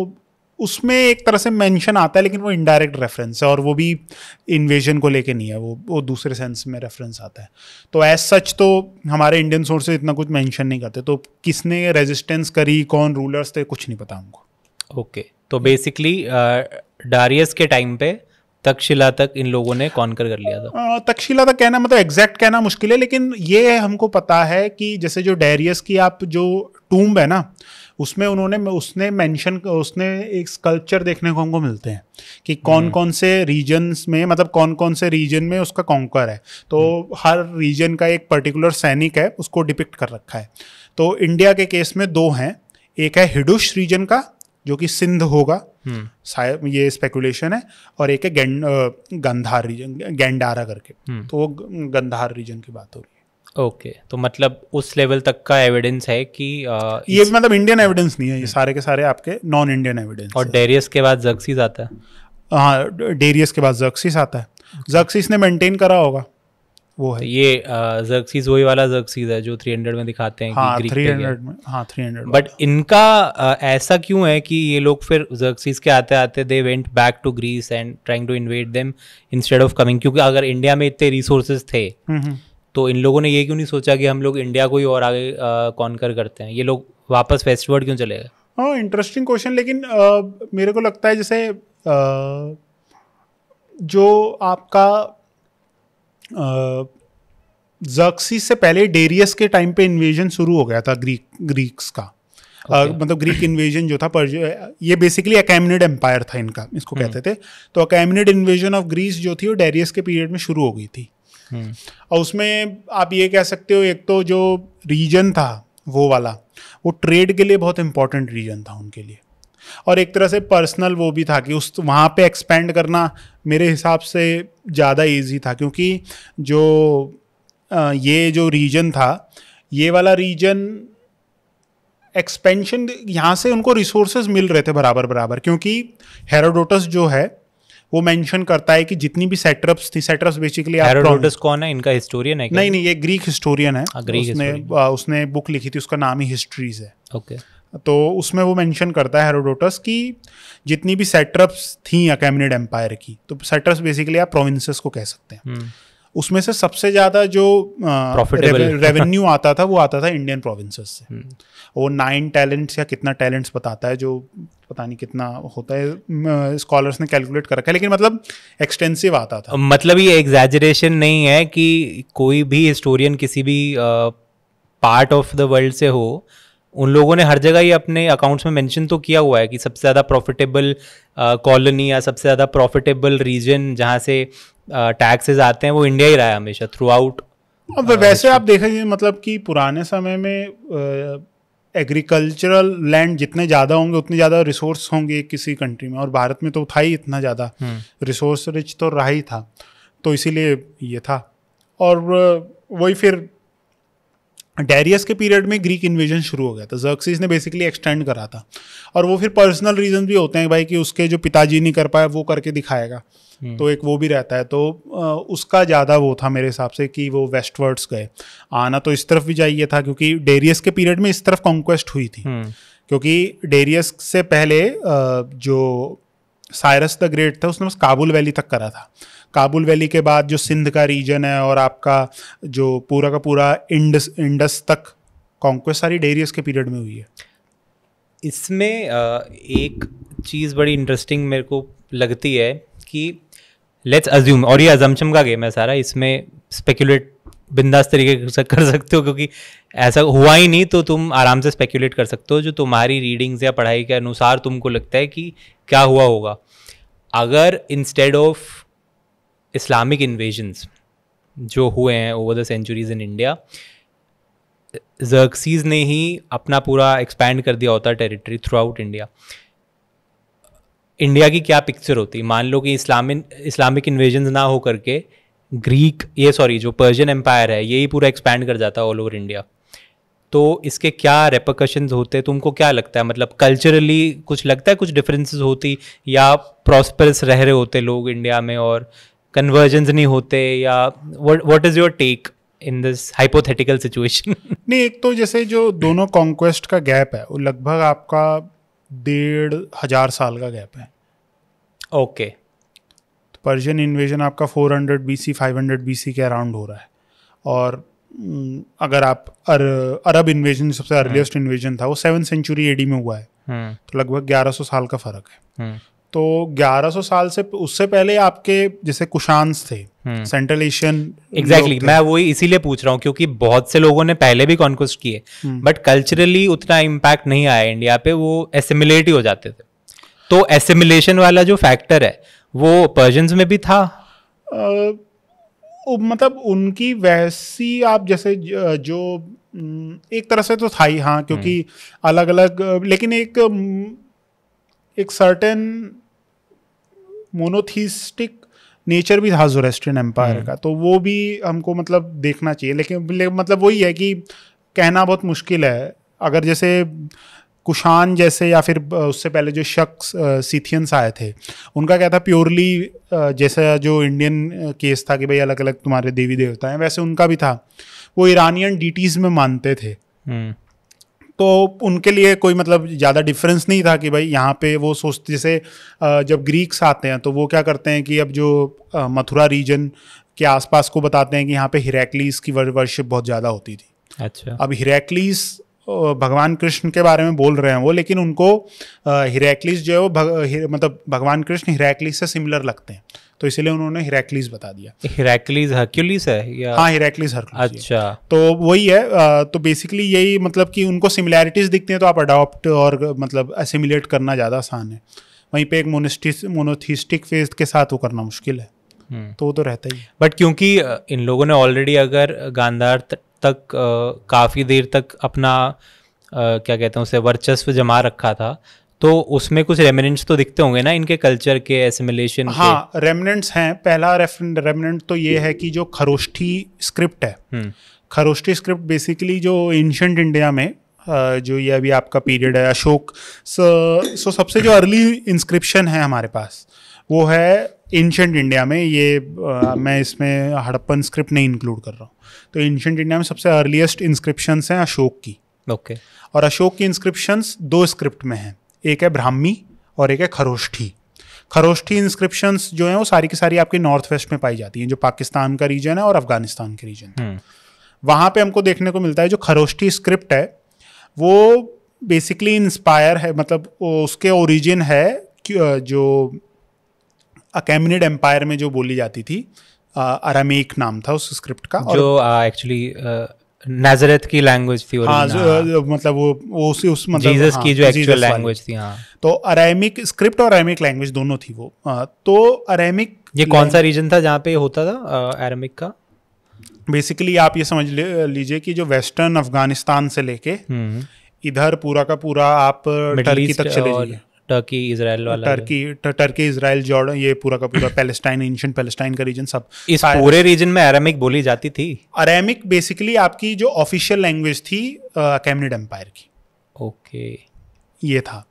उसमें एक तरह से मेंशन आता है लेकिन वो इनडायरेक्ट रेफरेंस है और वो भी इन्वेजन को लेके नहीं है वो वो दूसरे सेंस में रेफरेंस आता है। तो एज सच तो हमारे इंडियन सोर्सेज इतना कुछ मेंशन नहीं करते तो किसने रेजिस्टेंस करी कौन रूलर्स थे कुछ नहीं पता हमको। ओके तो बेसिकली डारियस के टाइम पे तक्षशिला तक इन लोगों ने कॉन्कर कर लिया था? तक्षशिला तक कहना मतलब एग्जैक्ट कहना मुश्किल है लेकिन ये हमको पता है कि जैसे जो डेरियस की आप जो टूम्ब है ना उसमें उन्होंने उसने मेंशन उसने एक स्कल्पचर देखने को हमको मिलते हैं कि कौन कौन से रीजन्स में मतलब कौन कौन से रीजन में उसका कॉन्कर है। तो हर रीजन का एक पर्टिकुलर सैनिक है उसको डिपिक्ट कर रखा है। तो इंडिया के केस में दो हैं। एक है हिडुश रीजन का जो कि सिंध होगा। हम्म। शायद ये स्पेकुलेशन है। और एक है गैंड गंधार रीजन गेंडारा करके। हम्म। तो वो गंधार रीजन की बात हो रही है। ओके तो मतलब उस लेवल तक का एविडेंस है कि आ, ये मतलब इंडियन एविडेंस नहीं है ये सारे के सारे आपके नॉन इंडियन एविडेंस और डेरियस के बाद जक्सीज आता है? हाँ डेरियस के बाद जर्क्सिस आता है। जर्क्सिस ने मेंटेन करा होगा वो तो है ये जर्क्सीज वही वाला जर्क्सीज है जो 300 में दिखाते हैं हाँ कि ग्रीक थ्री पे गया। हंड्रेड में हाँ थ्री हंड्रेड बट इनका अ, ऐसा क्यों है कि ये लोग फिर जर्क्सीज के आते आते they went back to Greece and trying to invade them instead of coming क्योंकि अगर इंडिया में इतने रिसोर्सेज थे तो इन लोगों ने ये क्यों नहीं सोचा कि हम लोग इंडिया को ही और आगे कॉन्कर करते हैं? ये लोग वापस वेस्टवर्ड क्यों चले गए? हाँ इंटरेस्टिंग क्वेश्चन लेकिन अ, मेरे को लगता है जैसे अ, जो आपका जर्क्सिस से पहले डेरियस के टाइम पे इन्वेजन शुरू हो गया था ग्रीक ग्रीक्स का। Okay. मतलब ग्रीक इन्वेजन जो था पर ये बेसिकली अकैमनिड एम्पायर था इनका इसको कहते थे। तो अकैमनिड इन्वेजन ऑफ़ ग्रीस जो थी वो डेरियस के पीरियड में शुरू हो गई थी। और उसमें आप ये कह सकते हो, एक तो जो रीजन था, वो वाला, वो ट्रेड के लिए बहुत इंपॉर्टेंट रीजन था उनके लिए। और एक तरह से पर्सनल वो भी था कि उस, वहाँ पे एक्सपेंड करना मेरे हिसाब से ज़्यादा इजी था, क्योंकि जो ये जो रीजन था, ये वाला रीजन एक्सपेंशन यहाँ से उनको रिसोर्सेज मिल रहे थे बराबर बराबर क्योंकि हेरोडोटस जो है वो मेंशन करता है कि जितनी भी सेटरप्स थी सेटरप्स बेसिकली हेरोडोटस कौन है? इनका हिस्टोरियन है क्या? नहीं नहीं ये ग्रीक हिस्टोरियन है। हाँ, ग्रीक उसने आ, उसने बुक लिखी थी उसका नाम ही हिस्ट्रीज है। ओके तो उसमें वो मेंशन करता है हेरोडोटस की जितनी भी सेटरप्स थी अकेमनिड एम्पायर की तो सेटरप्स बेसिकली आप प्रोविंसेस को कह सकते हैं। हम्म, उसमें से सबसे ज़्यादा जो रेवेन्यू आता था वो आता था इंडियन प्रोविंसेस से। हम्म। वो नाइन टैलेंट्स या कितना टैलेंट्स बताता है जो पता नहीं कितना होता है स्कॉलर्स ने कैलकुलेट कर रखा है लेकिन मतलब एक्सटेंसिव आता था। मतलब ये एग्जैजरेशन नहीं है कि कोई भी हिस्टोरियन किसी भी पार्ट ऑफ़ द वर्ल्ड से हो उन लोगों ने हर जगह ये अपने अकाउंट्स में मेंशन तो किया हुआ है कि सबसे ज़्यादा प्रॉफिटेबल कॉलोनी या सबसे ज़्यादा प्रॉफिटेबल रीजन जहाँ से टैक्सेस आते हैं वो इंडिया ही रहा है हमेशा थ्रू आउट अब वैसे आप देखेंगे मतलब कि पुराने समय में एग्रीकल्चरल लैंड जितने ज़्यादा होंगे उतने ज़्यादा रिसोर्स होंगे किसी कंट्री में। और भारत में तो था ही इतना ज़्यादा। रिसोर्स रिच तो रहा ही था। तो इसीलिए ये था। और वही फिर डेरियस के पीरियड में ग्रीक इन्वेजन शुरू हो गया था। जर्क्सिस ने बेसिकली एक्सटेंड करा था। और वो फिर पर्सनल रीजन भी होते हैं भाई कि उसके जो पिताजी नहीं कर पाए वो करके दिखाएगा। तो एक वो भी रहता है तो उसका ज़्यादा वो था मेरे हिसाब से कि वो वेस्टवर्ड्स गए। आना तो इस तरफ़ भी चाहिए था क्योंकि डेरियस के पीरियड में इस तरफ़ कॉन्क्वेस्ट हुई थी। क्योंकि डेरियस से पहले जो साइरस द ग्रेट था उसने बस काबुल वैली तक करा था। काबुल वैली के बाद जो सिंध का रीजन है और आपका जो पूरा का पूरा इंडस इंडस तक कॉन्क्वेस्ट सारी डेरियस के पीरियड में हुई है। इसमें एक चीज़ बड़ी इंटरेस्टिंग मेरे को लगती है कि लेट्स अज्यूम और ये अजम्पशन का गेम है सारा, इसमें स्पेकुलेट बिंदास तरीके से कर सकते हो, क्योंकि ऐसा हुआ ही नहीं तो तुम आराम से स्पेकुलेट कर सकते हो, जो तुम्हारी रीडिंग्स या पढ़ाई के अनुसार तुमको लगता है कि क्या हुआ होगा। अगर इंस्टेड ऑफ़ इस्लामिक इन्वेजन्स जो हुए हैं over the centuries in India Xerxes ने ही अपना पूरा एक्सपैंड कर दिया होता territory throughout India India की क्या पिक्चर होती? मान लो कि इस्लामिक इस्लामिक इन्वेजन ना हो करके ग्रीक ये सॉरी जो पर्शियन एम्पायर है यही पूरा एक्सपैंड कर जाता ऑल ओवर इंडिया तो इसके क्या रेपोकशंस होते? तुमको क्या लगता है? मतलब कल्चरली कुछ लगता है कुछ डिफरेंसेस होती? या प्रॉस्परस रह रहे होते लोग इंडिया में और कन्वर्जन्स नहीं होते? या what is your take in this hypothetical situation नहीं, एक तो जैसे जो दोनों कॉन्क्वेस्ट का गैप है, वो लगभग आपका डेढ़ हज़ार साल का गैप है। ओके। तो पर्शियन इन्वेजन आपका 400 बीसी 500 बीसी के अराउंड हो रहा है। और हम्म, अगर आप अर, अरब इन्वेजन सबसे अर्लीस्ट इन्वेजन था वो सेवन सेंचुरी एडी में हुआ है। तो लगभग 1100 साल का फ़र्क है। तो 1100 साल से उससे पहले आपके जैसे कुशांस थे सेंट्रल एशियन एग्जैक्टली मैं वही इसीलिए पूछ रहा हूँ क्योंकि बहुत से लोगों ने पहले भी कॉन्क्वेस्ट किए बट कल्चरली उतना इम्पैक्ट नहीं आया इंडिया पे वो एसिमिलेट ही हो जाते थे। तो एसिमिलेशन वाला जो फैक्टर है वो पर्शियंस में भी था? आ, मतलब उनकी वैसी आप जैसे जो हम्म, एक तरह से तो था ही हाँ क्योंकि अलग अलग लेकिन एक हम्म, एक सर्टेन मोनोथीस्टिक नेचर भी था जोरेस्ट्रियन एम्पायर का तो वो भी हमको मतलब देखना चाहिए। लेकिन ले, मतलब वही है कि कहना बहुत मुश्किल है। अगर जैसे कुशान जैसे या फिर उससे पहले जो शख्स सीथियंस आए थे उनका क्या था प्योरली जैसा जो इंडियन केस था कि भाई अलग अलग तुम्हारे देवी देवता हैं वैसे उनका भी था। वो ईरानियन डीटीज़ में मानते थे। हम्म। तो उनके लिए कोई मतलब ज़्यादा डिफरेंस नहीं था कि भाई यहाँ पे वो सोचते जैसे जब ग्रीक्स आते हैं तो वो क्या करते हैं कि अब जो मथुरा रीजन के आसपास को बताते हैं कि यहाँ पे हिरैक्लीस की वर्शिप बहुत ज़्यादा होती थी। अच्छा। अब हिरैक्लीस भगवान कृष्ण के बारे में बोल रहे हैं वो लेकिन उनको हिरैक्लिस जो है वो भग, मतलब भगवान कृष्ण हिरैक्लिस से सिमिलर लगते हैं। तो इसलिए उन्होंने हिरैक्लिस बता दिया। हिरैक्लिस हर्क्यूलिस है या? हाँ हिरैक्लिस हर्क्यूलिस अच्छा। तो वही है तो बेसिकली यही मतलब कि उनको सिमिलैरिटीज दिखती हैं तो आप अडॉप्ट और मतलब असिमिलेट करना ज़्यादा आसान है। वहीं पे एक मोनिस्टिस मोनोथिस्टिक फ़ेज़ के साथ वो करना मुश्किल है। हम्म। तो वो तो रहता ही बट क्योंकि इन लोगों ने ऑलरेडी अगर गांधार तक काफ़ी देर तक अपना क्या कहते हैं उसे वर्चस्व जमा रखा था तो उसमें कुछ रेमिनेंट्स तो दिखते होंगे ना इनके कल्चर के एसिमिलेशन हाँ रेमिनेंट्स हैं। पहला रेमिनेंट तो ये है कि जो खरोष्ठी स्क्रिप्ट है। हम्म। खरोष्ठी स्क्रिप्ट बेसिकली जो एंशंट इंडिया में जो ये अभी आपका पीरियड है अशोक सो सो सबसे जो अर्ली इंस्क्रिप्शन है हमारे पास वो है एंशंट इंडिया में। ये आ, मैं इसमें हड़प्पन स्क्रिप्ट नहीं इंक्लूड कर रहा हूँ। तो एंशंट इंडिया में सबसे अर्लीस्ट इंस्क्रिप्शन हैं अशोक की। Okay okay. और अशोक की इंस्क्रिप्शन दो स्क्रिप्ट में हैं। एक है ब्राह्मी और एक है खरोष्ठी। खरोष्ठी इंस्क्रिप्शन जो हैं वो सारी की सारी आपके नॉर्थ वेस्ट में पाई जाती हैं जो पाकिस्तान का रीजन है और अफ़गानिस्तान के रीजन है। वहाँ पे हमको देखने को मिलता है जो खरोष्ठी स्क्रिप्ट है वो बेसिकली इंस्पायर है मतलब उसके ओरिजिन है जो अकेमिनिड एम्पायर में जो बोली जाती थी अरामिक नाम था उस स्क्रिप्ट का जो एक्चुअली नाजरत की लैंग्वेज थी हाँ मतलब वो वो उसी उस मतलब जीसस हाँ, की जो एक्चुअल लैंग्वेज थी हाँ। तो अरेमिक स्क्रिप्ट और अरेमिक लैंग्वेज दोनों थी वो। आ, तो अरेमिक ये कौन सा रीजन था जहाँ पे होता था अरेमिक का? बेसिकली आप ये समझ लीजिए कि जो वेस्टर्न अफ़गानिस्तान से लेके हम्म। इधर पूरा का पूरा आप टर्की तक चले जाइए। टर्की इसराइल वाला टर्की टर्की इसराइल जॉर्डन ये पूरा का पूरा पैलेस्टाइन एंशियंट पैलेस्टाइन का रीजन सब इस पूरे रीजन में अरेमिक बोली जाती थी? अरेमिक बेसिकली आपकी जो ऑफिशियल लैंग्वेज थी कैमनिड एम्पायर की। ओके। ये था।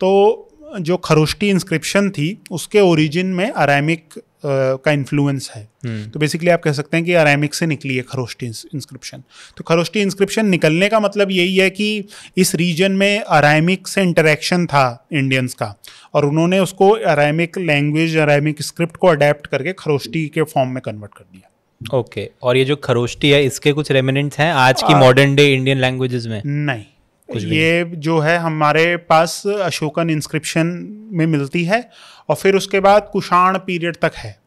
तो जो खरोष्टी इंस्क्रिप्शन थी उसके ओरिजिन में अरेमिक का इन्फ्लुएंस है। हम्म। तो बेसिकली आप कह सकते हैं कि अरेमिक से निकली है खरोष्टी इंस्क्रिप्शन तो खरोष्टी इंस्क्रिप्शन निकलने का मतलब यही है कि इस रीजन में अरेमिक से इंटरेक्शन था इंडियंस का और उन्होंने उसको अरेमिक लैंग्वेज अरेमिक स्क्रिप्ट को अडेप्ट करके खरोष्टी के फॉर्म में कन्वर्ट कर दिया। Okay okay. और ये जो खरोष्टी है इसके कुछ रेमिनेंट्स हैं आज की मॉडर्न डे इंडियन लैंग्वेजेस में? नहीं। ये जो है हमारे पास अशोकन इंस्क्रिप्शन में मिलती है और फिर उसके बाद कुषाण पीरियड तक है।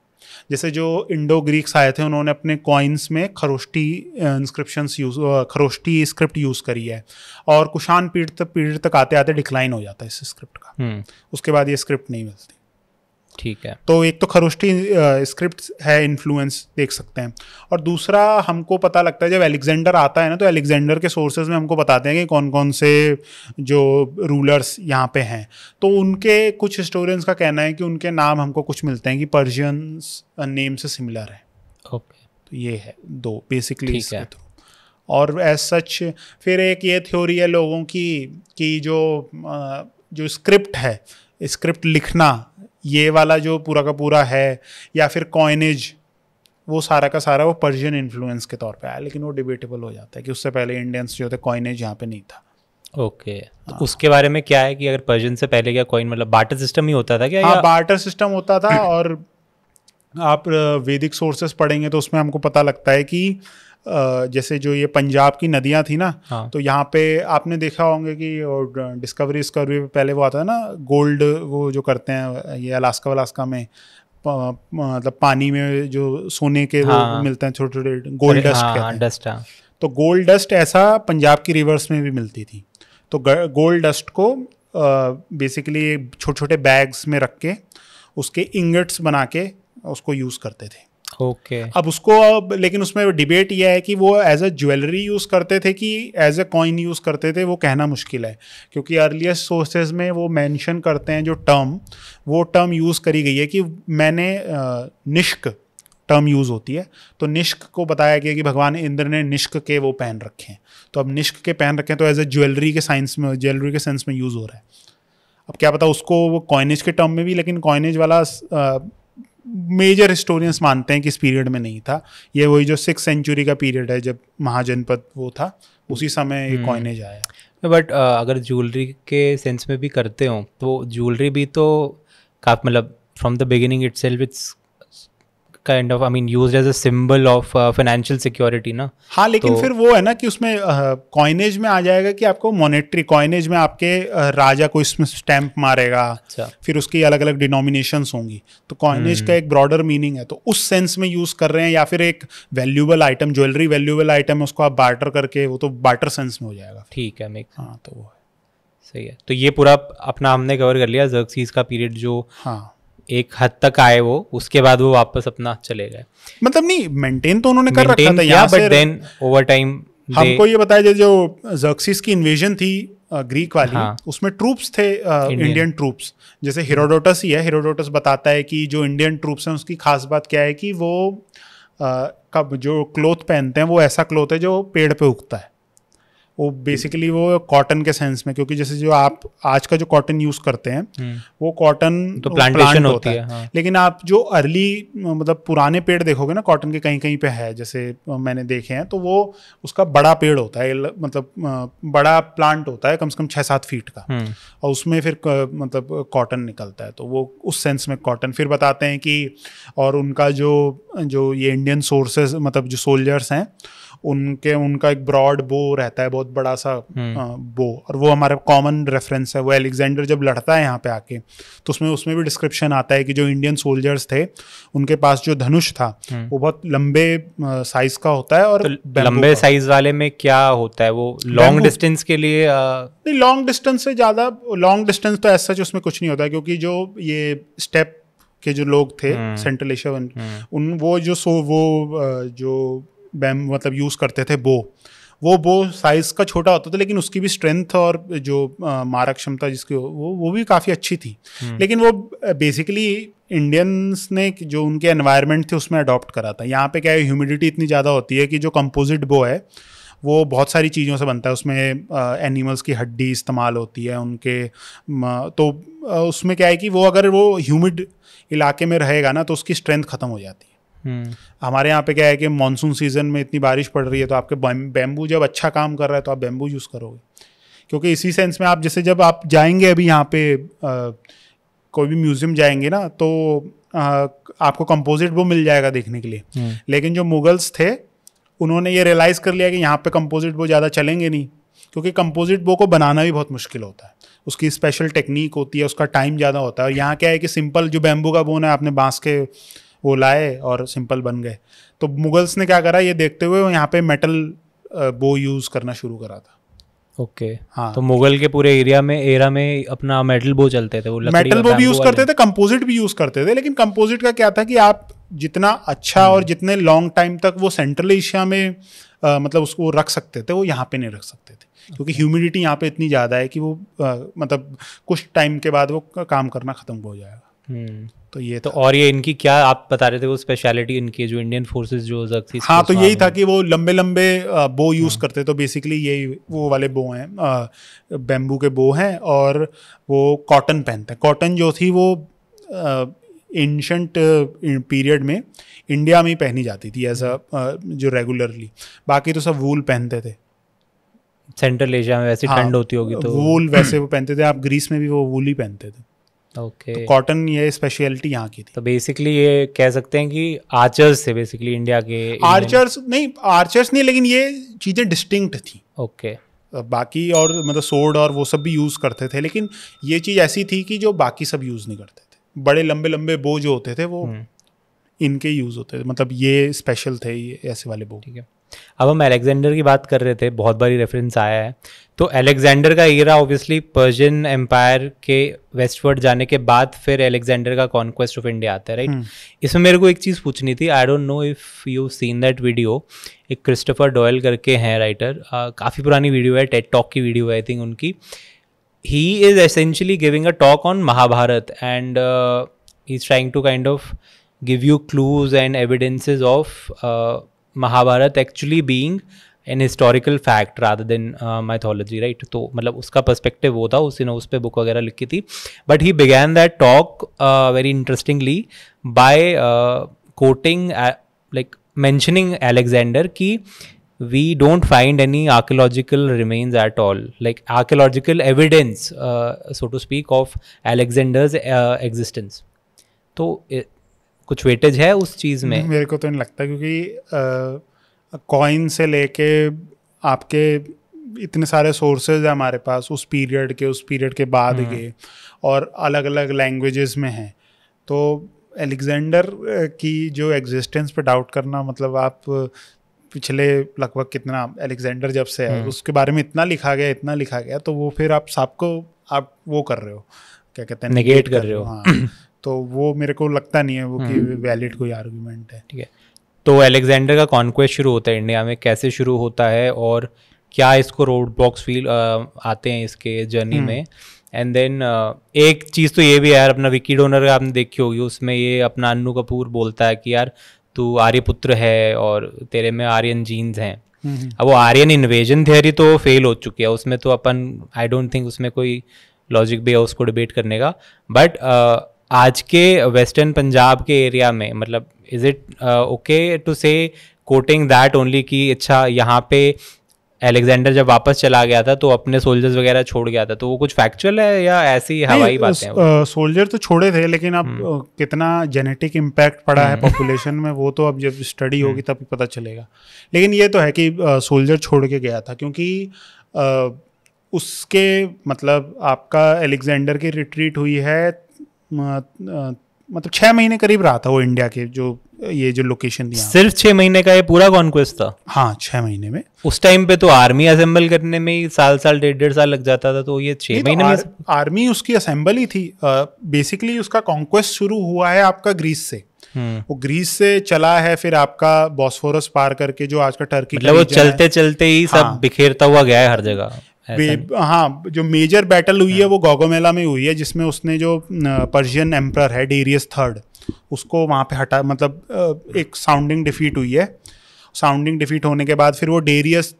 जैसे जो इंडो ग्रीक्स आए थे उन्होंने अपने कॉइन्स में Kharosthi inscription use Kharosthi script use करी है। और कुषाण पीरियड तक पीरियड तक आते आते डिक्लाइन हो जाता है इस स्क्रिप्ट का। हम्म। उसके बाद ये स्क्रिप्ट नहीं मिलती। ठीक है। तो एक तो खरोष्टी स्क्रिप्ट है इन्फ्लुएंस देख सकते हैं। और दूसरा हमको पता लगता है जब एलेक्जेंडर आता है ना तो एलेक्जेंडर के सोर्सेज में हमको बताते हैं कि कौन कौन से जो रूलर्स यहाँ पे हैं। तो उनके कुछ हिस्टोरियंस का कहना है कि उनके नाम हमको कुछ मिलते हैं कि पर्शियंस नेम से सिमिलर है। ओके तो ये है दो बेसिकली इसके थ्रू और एज सच फिर एक ये थ्योरी है लोगों की कि जो जो स्क्रिप्ट है स्क्रिप्ट लिखना ये वाला जो पूरा का पूरा है या फिर कॉइनेज वो सारा का सारा वो पर्शियन इन्फ्लुएंस के तौर पे आया लेकिन वो डिबेटेबल हो जाता है कि उससे पहले इंडियंस जो थे कॉइनेज यहाँ पे नहीं था ओके okay. तो हाँ. उसके बारे में क्या है कि अगर पर्शियन से पहले क्या कॉइन मतलब बार्टर सिस्टम ही होता था क्या हाँ बार्टर सिस्टम होता था और आप वैदिक सोर्सेस पढ़ेंगे तो उसमें हमको पता लगता है कि जैसे जो ये पंजाब की नदियाँ थी ना हाँ. तो यहाँ पे आपने देखा होंगे कि और डिस्कवरी स्कवरी पहले वो आता है ना गोल्ड वो जो करते हैं ये अलास्का वलास्का में मतलब पानी में जो सोने के हाँ. वो मिलते हैं छोटे छोटे गोल्ड डस्ट हाँ, हैं डस्ट हाँ. तो गोल्ड डस्ट ऐसा पंजाब की रिवर्स में भी मिलती थी तो गोल्ड डस्ट को बेसिकली छोटे छोटे बैग्स में रख के उसके इंगट्स बना के उसको यूज़ करते थे ओके okay. अब उसको अब, लेकिन उसमें डिबेट यह है कि वो एज अ ज्वेलरी यूज़ करते थे कि एज अ कॉइन यूज़ करते थे, वो कहना मुश्किल है। क्योंकि अर्लीस्ट सोर्सेज में वो मेंशन करते हैं जो टर्म वो टर्म यूज़ करी गई है कि मैंने निष्क टर्म यूज़ होती है। तो निष्क को बताया गया कि भगवान इंद्र ने निष्क के वो पहन रखे हैं। तो अब निष्क के पहन रखे हैं तो एज अ ज्वेलरी के साइंस में ज्वेलरी के सेंस में यूज़ हो रहा है। अब क्या पता उसको वो कॉइनेज के टर्म में भी, लेकिन कॉइनेज वाला मेजर हिस्टोरियंस मानते हैं कि इस पीरियड में नहीं था। ये वही जो सिक्स सेंचुरी का पीरियड है जब महाजनपद वो था उसी समय ये कॉइनेज आया। बट अगर ज्वेलरी के सेंस में भी करते हो तो ज्वेलरी भी तो काफ मतलब from the beginning it's self it's kind of I mean use as a symbol of financial security ना हाँ लेकिन तो- फिर वो है ना कि उसमें कॉइनेज में आ जाएगा कि आपको मॉनेटरी कॉइनेज में आपके अ, राजा को इसमें स्टैंप मारेगा। अच्छा। फिर उसकी अलग अलग डिनोमिनेशंस होंगी। तो कॉइनेज का एक ब्रॉडर मीनिंग है। तो उस सेंस में यूज़ कर रहे हैं या फिर एक valuable item jewellery valuable item उसको आप बार्टर करके वो तो बार्टर सेंस में हो जाएगा। ठीक है मेक हाँ तो वो है। सही है। तो ये पूरा अपना हमने कवर कर लिया जर्क्सीज का पीरियड जो हाँ। एक हद तक आए वो उसके बाद वो वापस अपना चले गए। मतलब नहीं मेंटेन तो उन्होंने कर रखा था यहाँ बट देन ओवर टाइम हमको ये बताया जाए जो जर्क्सिस की इन्वेजन थी ग्रीक वाली हाँ। उसमें ट्रूप्स थे इंडियन ट्रूप्स जैसे हिरोडोटस ही है हिरोडोटस बताता है कि जो इंडियन ट्रूप्स हैं उसकी खास बात क्या है कि वो अ, कब जो क्लोथ पहनते हैं वो ऐसा क्लोथ है जो पेड़ पे उगता है। वो बेसिकली वो कॉटन के सेंस में क्योंकि जैसे जो आप आज का जो कॉटन यूज़ करते हैं वो कॉटन तो plantation होती है, है हाँ। लेकिन आप जो अर्ली मतलब पुराने पेड़ देखोगे ना कॉटन के कहीं कहीं पे है जैसे मैंने देखे हैं तो वो उसका बड़ा पेड़ होता है मतलब बड़ा प्लांट होता है कम से कम छः सात फीट का। हम्म, और उसमें फिर मतलब कॉटन निकलता है तो वो उस सेंस में कॉटन फिर बताते हैं कि और उनका जो जो ये इंडियन सोर्सेज मतलब जो सोल्जर्स हैं उनके उनका एक ब्रॉड बो रहता है बहुत बड़ा सा बो और वो हमारा कॉमन रेफरेंस है वो एलेक्जेंडर जब लड़ता है यहाँ पे आके तो उसमें उसमें भी डिस्क्रिप्शन आता है कि जो इंडियन सोल्जर्स थे उनके पास जो धनुष था वो बहुत लंबे साइज़ का होता है और तो लंबे साइज़ वाले में क्या होता है? वो लॉन्ग डिस्टेंस के लिए अ, नहीं लॉन्ग डिस्टेंस से ज़्यादा लॉन्ग डिस्टेंस तो ऐसा उसमें कुछ नहीं होता क्योंकि जो ये स्टेप के जो लोग थे सेंट्रल एशिया वन उन वो जो सो वो जो बैम मतलब यूज़ करते थे बो वो बो साइज़ का छोटा होता था लेकिन उसकी भी स्ट्रेंथ और जो अ, मारक क्षमता जिसकी वो वो भी काफ़ी अच्छी थी। लेकिन वो बेसिकली इंडियंस ने जो उनके एनवायरनमेंट थे उसमें अडॉप्ट करा था। यहाँ पे क्या है ह्यूमिडिटी इतनी ज़्यादा होती है कि जो कंपोजिट बो है वो बहुत सारी चीज़ों से बनता है। उसमें एनिमल्स की हड्डी इस्तेमाल होती है उनके तो उसमें क्या है कि वो अगर वो ह्यूमिड इलाके में रहेगा ना तो उसकी स्ट्रेंथ ख़त्म हो जाती है। हम्म, हमारे यहाँ पे क्या है कि मानसून सीज़न में इतनी बारिश पड़ रही है तो आपके बैम्बू जब अच्छा काम कर रहा है तो आप बैम्बू यूज़ करोगे। क्योंकि इसी सेंस में आप जैसे जब आप जाएँगे अभी यहाँ पे अ, कोई भी म्यूज़ियम जाएँगे ना तो अ, आपको कंपोजिट वो मिल जाएगा देखने के लिए। हम्म, लेकिन जो मुगल्स थे उन्होंने ये रियलाइज़ कर लिया कि यहाँ पे कंपोजिट बो ज़्यादा चलेंगे नहीं। क्योंकि कंपोजिट बो को बनाना भी बहुत मुश्किल होता है। उसकी स्पेशल टेक्निक होती है उसका टाइम ज़्यादा होता है। और यहाँ क्या है कि सिंपल जो बैम्बू का बोन है आपने बाँस के वो लाए और सिंपल बन गए। तो मुगल्स ने क्या करा ये देखते हुए यहाँ पे मेटल बो यूज़ करना शुरू करा था। ओके। okay. हाँ। तो मुगल के पूरे एरिया में एरा में अपना मेटल बो चलते थे वो मेटल बो भी यूज़ करते थे कंपोजिट भी यूज़ करते थे लेकिन कंपोजिट का क्या था कि आप जितना अच्छा हम्म। और जितने लॉन्ग टाइम तक वो सेंट्रल एशिया में अ, मतलब उसको रख सकते थे वो यहाँ पे नहीं रख सकते थे। क्योंकि ह्यूमिडिटी यहाँ पे इतनी ज़्यादा है कि वो अ, मतलब कुछ टाइम के बाद वो काम करना ख़त्म हो जाएगा। हम्म, तो ये तो और ये इनकी क्या आप बता रहे थे वो स्पेशलिटी इनकी जो इंडियन फोर्सेस जो थी हाँ तो यही था कि वो लंबे लंबे बो यूज़ हाँ। करते तो बेसिकली यही वो वाले बो हैं बेम्बू के बो हैं और वो कॉटन पहनते हैं। कॉटन जो थी वो एंशंट पीरियड में इंडिया में ही पहनी जाती थी एज अ जो रेगुलरली बाकी तो सब वूल पहनते थे। सेंट्रल एशिया में वैसी हाँ, ठंड होती होगी तो। वूल वैसे वो पहनते थे आप ग्रीस में भी वो वूल ही पहनते थे। ओके तो कॉटन ये स्पेशलिटी यहाँ की थी। तो बेसिकली ये कह सकते हैं कि आर्चर्स थे बेसिकली इंडिया के आर्चर्स नहीं आर्चर्स नहीं लेकिन ये चीज़ें डिस्टिंक्ट थी। ओके बाकी और मतलब सोड और वो सब भी यूज़ करते थे लेकिन ये चीज़ ऐसी थी कि जो बाकी सब यूज़ नहीं करते थे। बड़े लंबे लंबे बो जो होते थे वो हम्म। इनके यूज़ होते थे। मतलब ये स्पेशल थे ये ऐसे वाले बो ठीक है। अब हम अलेक्जेंडर की बात कर रहे थे बहुत बारी रेफरेंस आया है। तो अलेक्जेंडर का एरा ऑब्वियसली पर्शियन एम्पायर के वेस्टवर्ड जाने के बाद फिर अलेक्जेंडर का कॉन्क्वेस्ट ऑफ़ इंडिया आता है राइट हम्म। इसमें मेरे को एक चीज़ पूछनी थी। I don't know if you seen that video एक क्रिस्टोफर डोयल करके हैं राइटर काफ़ी पुरानी वीडियो है टेट टॉक की वीडियो है आई थिंक उनकी he is essentially giving a talk on Mahabharata and he's trying to kind of give you clues and evidences of uh, Mahabharata actually being an historical fact rather than mythology right तो मतलब उसका perspective वो था उसने उस पर book वगैरह लिखी थी। But he began that talk very interestingly by quoting like mentioning Alexander की we don't find any archaeological remains at all like archaeological evidence so to speak of Alexander's existence तो कुछ वेटेज है उस चीज़ में? मेरे को तो नहीं लगता क्योंकि कॉइन से लेके आपके इतने सारे सोर्सेज है हमारे पास उस पीरियड के उस पीरियड के बाद के और अलग अलग लैंग्वेजेस में हैं। तो एलेक्जेंडर की जो एग्जिस्टेंस पे डाउट करना मतलब आप पिछले लगभग कितना एलेक्जेंडर जब से है उसके बारे में इतना लिखा गया इतना लिखा गया तो वो फिर आप सबको आप वो कर रहे हो। क्या कहते हैं? Negate कर रहे हो। हाँ। तो वो मेरे को लगता नहीं है वो कि वैलिड कोई आर्गुमेंट है। ठीक है। तो अलेक्जेंडर का कॉन्क्वेस्ट शुरू होता है इंडिया में कैसे शुरू होता है और क्या इसको रोड ब्लॉक्स फील आते हैं इसके जर्नी में? एंड देन uh, एक चीज़ तो ये भी है यार अपना विकी डोनर का आपने देखी होगी उसमें ये अपना अन्नू कपूर बोलता है कि यार तू आर्यपुत्र है और तेरे में आर्यन जीन्स हैं। अब वो आर्यन इन्वेजन थियरी तो फेल हो चुकी है उसमें तो अपन आई डोंट थिंक उसमें कोई लॉजिक भी है उसको डिबेट करने का। बट आज के वेस्टर्न पंजाब के एरिया में मतलब is it okay to say quoting that only कि अच्छा यहाँ पे एलेक्जेंडर जब वापस चला गया था तो अपने सोल्जर्स वगैरह छोड़ गया था तो वो कुछ फैक्चुअल है या ऐसी हवाई बातें हैं सोल्जर तो छोड़े थे लेकिन अब हम्म। कितना जेनेटिक इम्पैक्ट पड़ा है पॉपुलेशन में वो तो अब जब स्टडी हम्म। होगी तब पता चलेगा लेकिन ये तो है कि सोल्जर छोड़ के गया था क्योंकि अ, उसके मतलब आपका एलेक्जेंडर की रिट्रीट हुई है मतलब छः महीने करीब रहा था वो इंडिया के जो ये जो लोकेशन दिया सिर्फ़ छह महीने का ये पूरा कॉन्क्वेस्ट था? हाँ छः महीने में। उस टाइम पे तो आर्मी असेंबल करने में ही साल साल डेढ़ डेढ़ साल लग जाता था तो ये छह नहीं तो महीने में आर्मी उसकी असेंबल ही थी। बेसिकली उसका कॉन्क्वेस्ट शुरू हुआ है आपका ग्रीस से। हम्म, वो ग्रीस से चला है फिर आपका बॉस्फोरस पार करके जो आज का टर्की मतलब वो चलते चलते ही सब हाँ। बिखेरता हुआ गया है हर जगह। हाँ। जो मेजर बैटल हुई है वो गोगोमेला में हुई है जिसमें उसने जो पर्शियन एम्पर है डेरियस थर्ड उसको वहाँ पे हटा मतलब एक साउंडिंग डिफीट हुई है। साउंडिंग डिफीट होने के बाद फिर वो डेरियस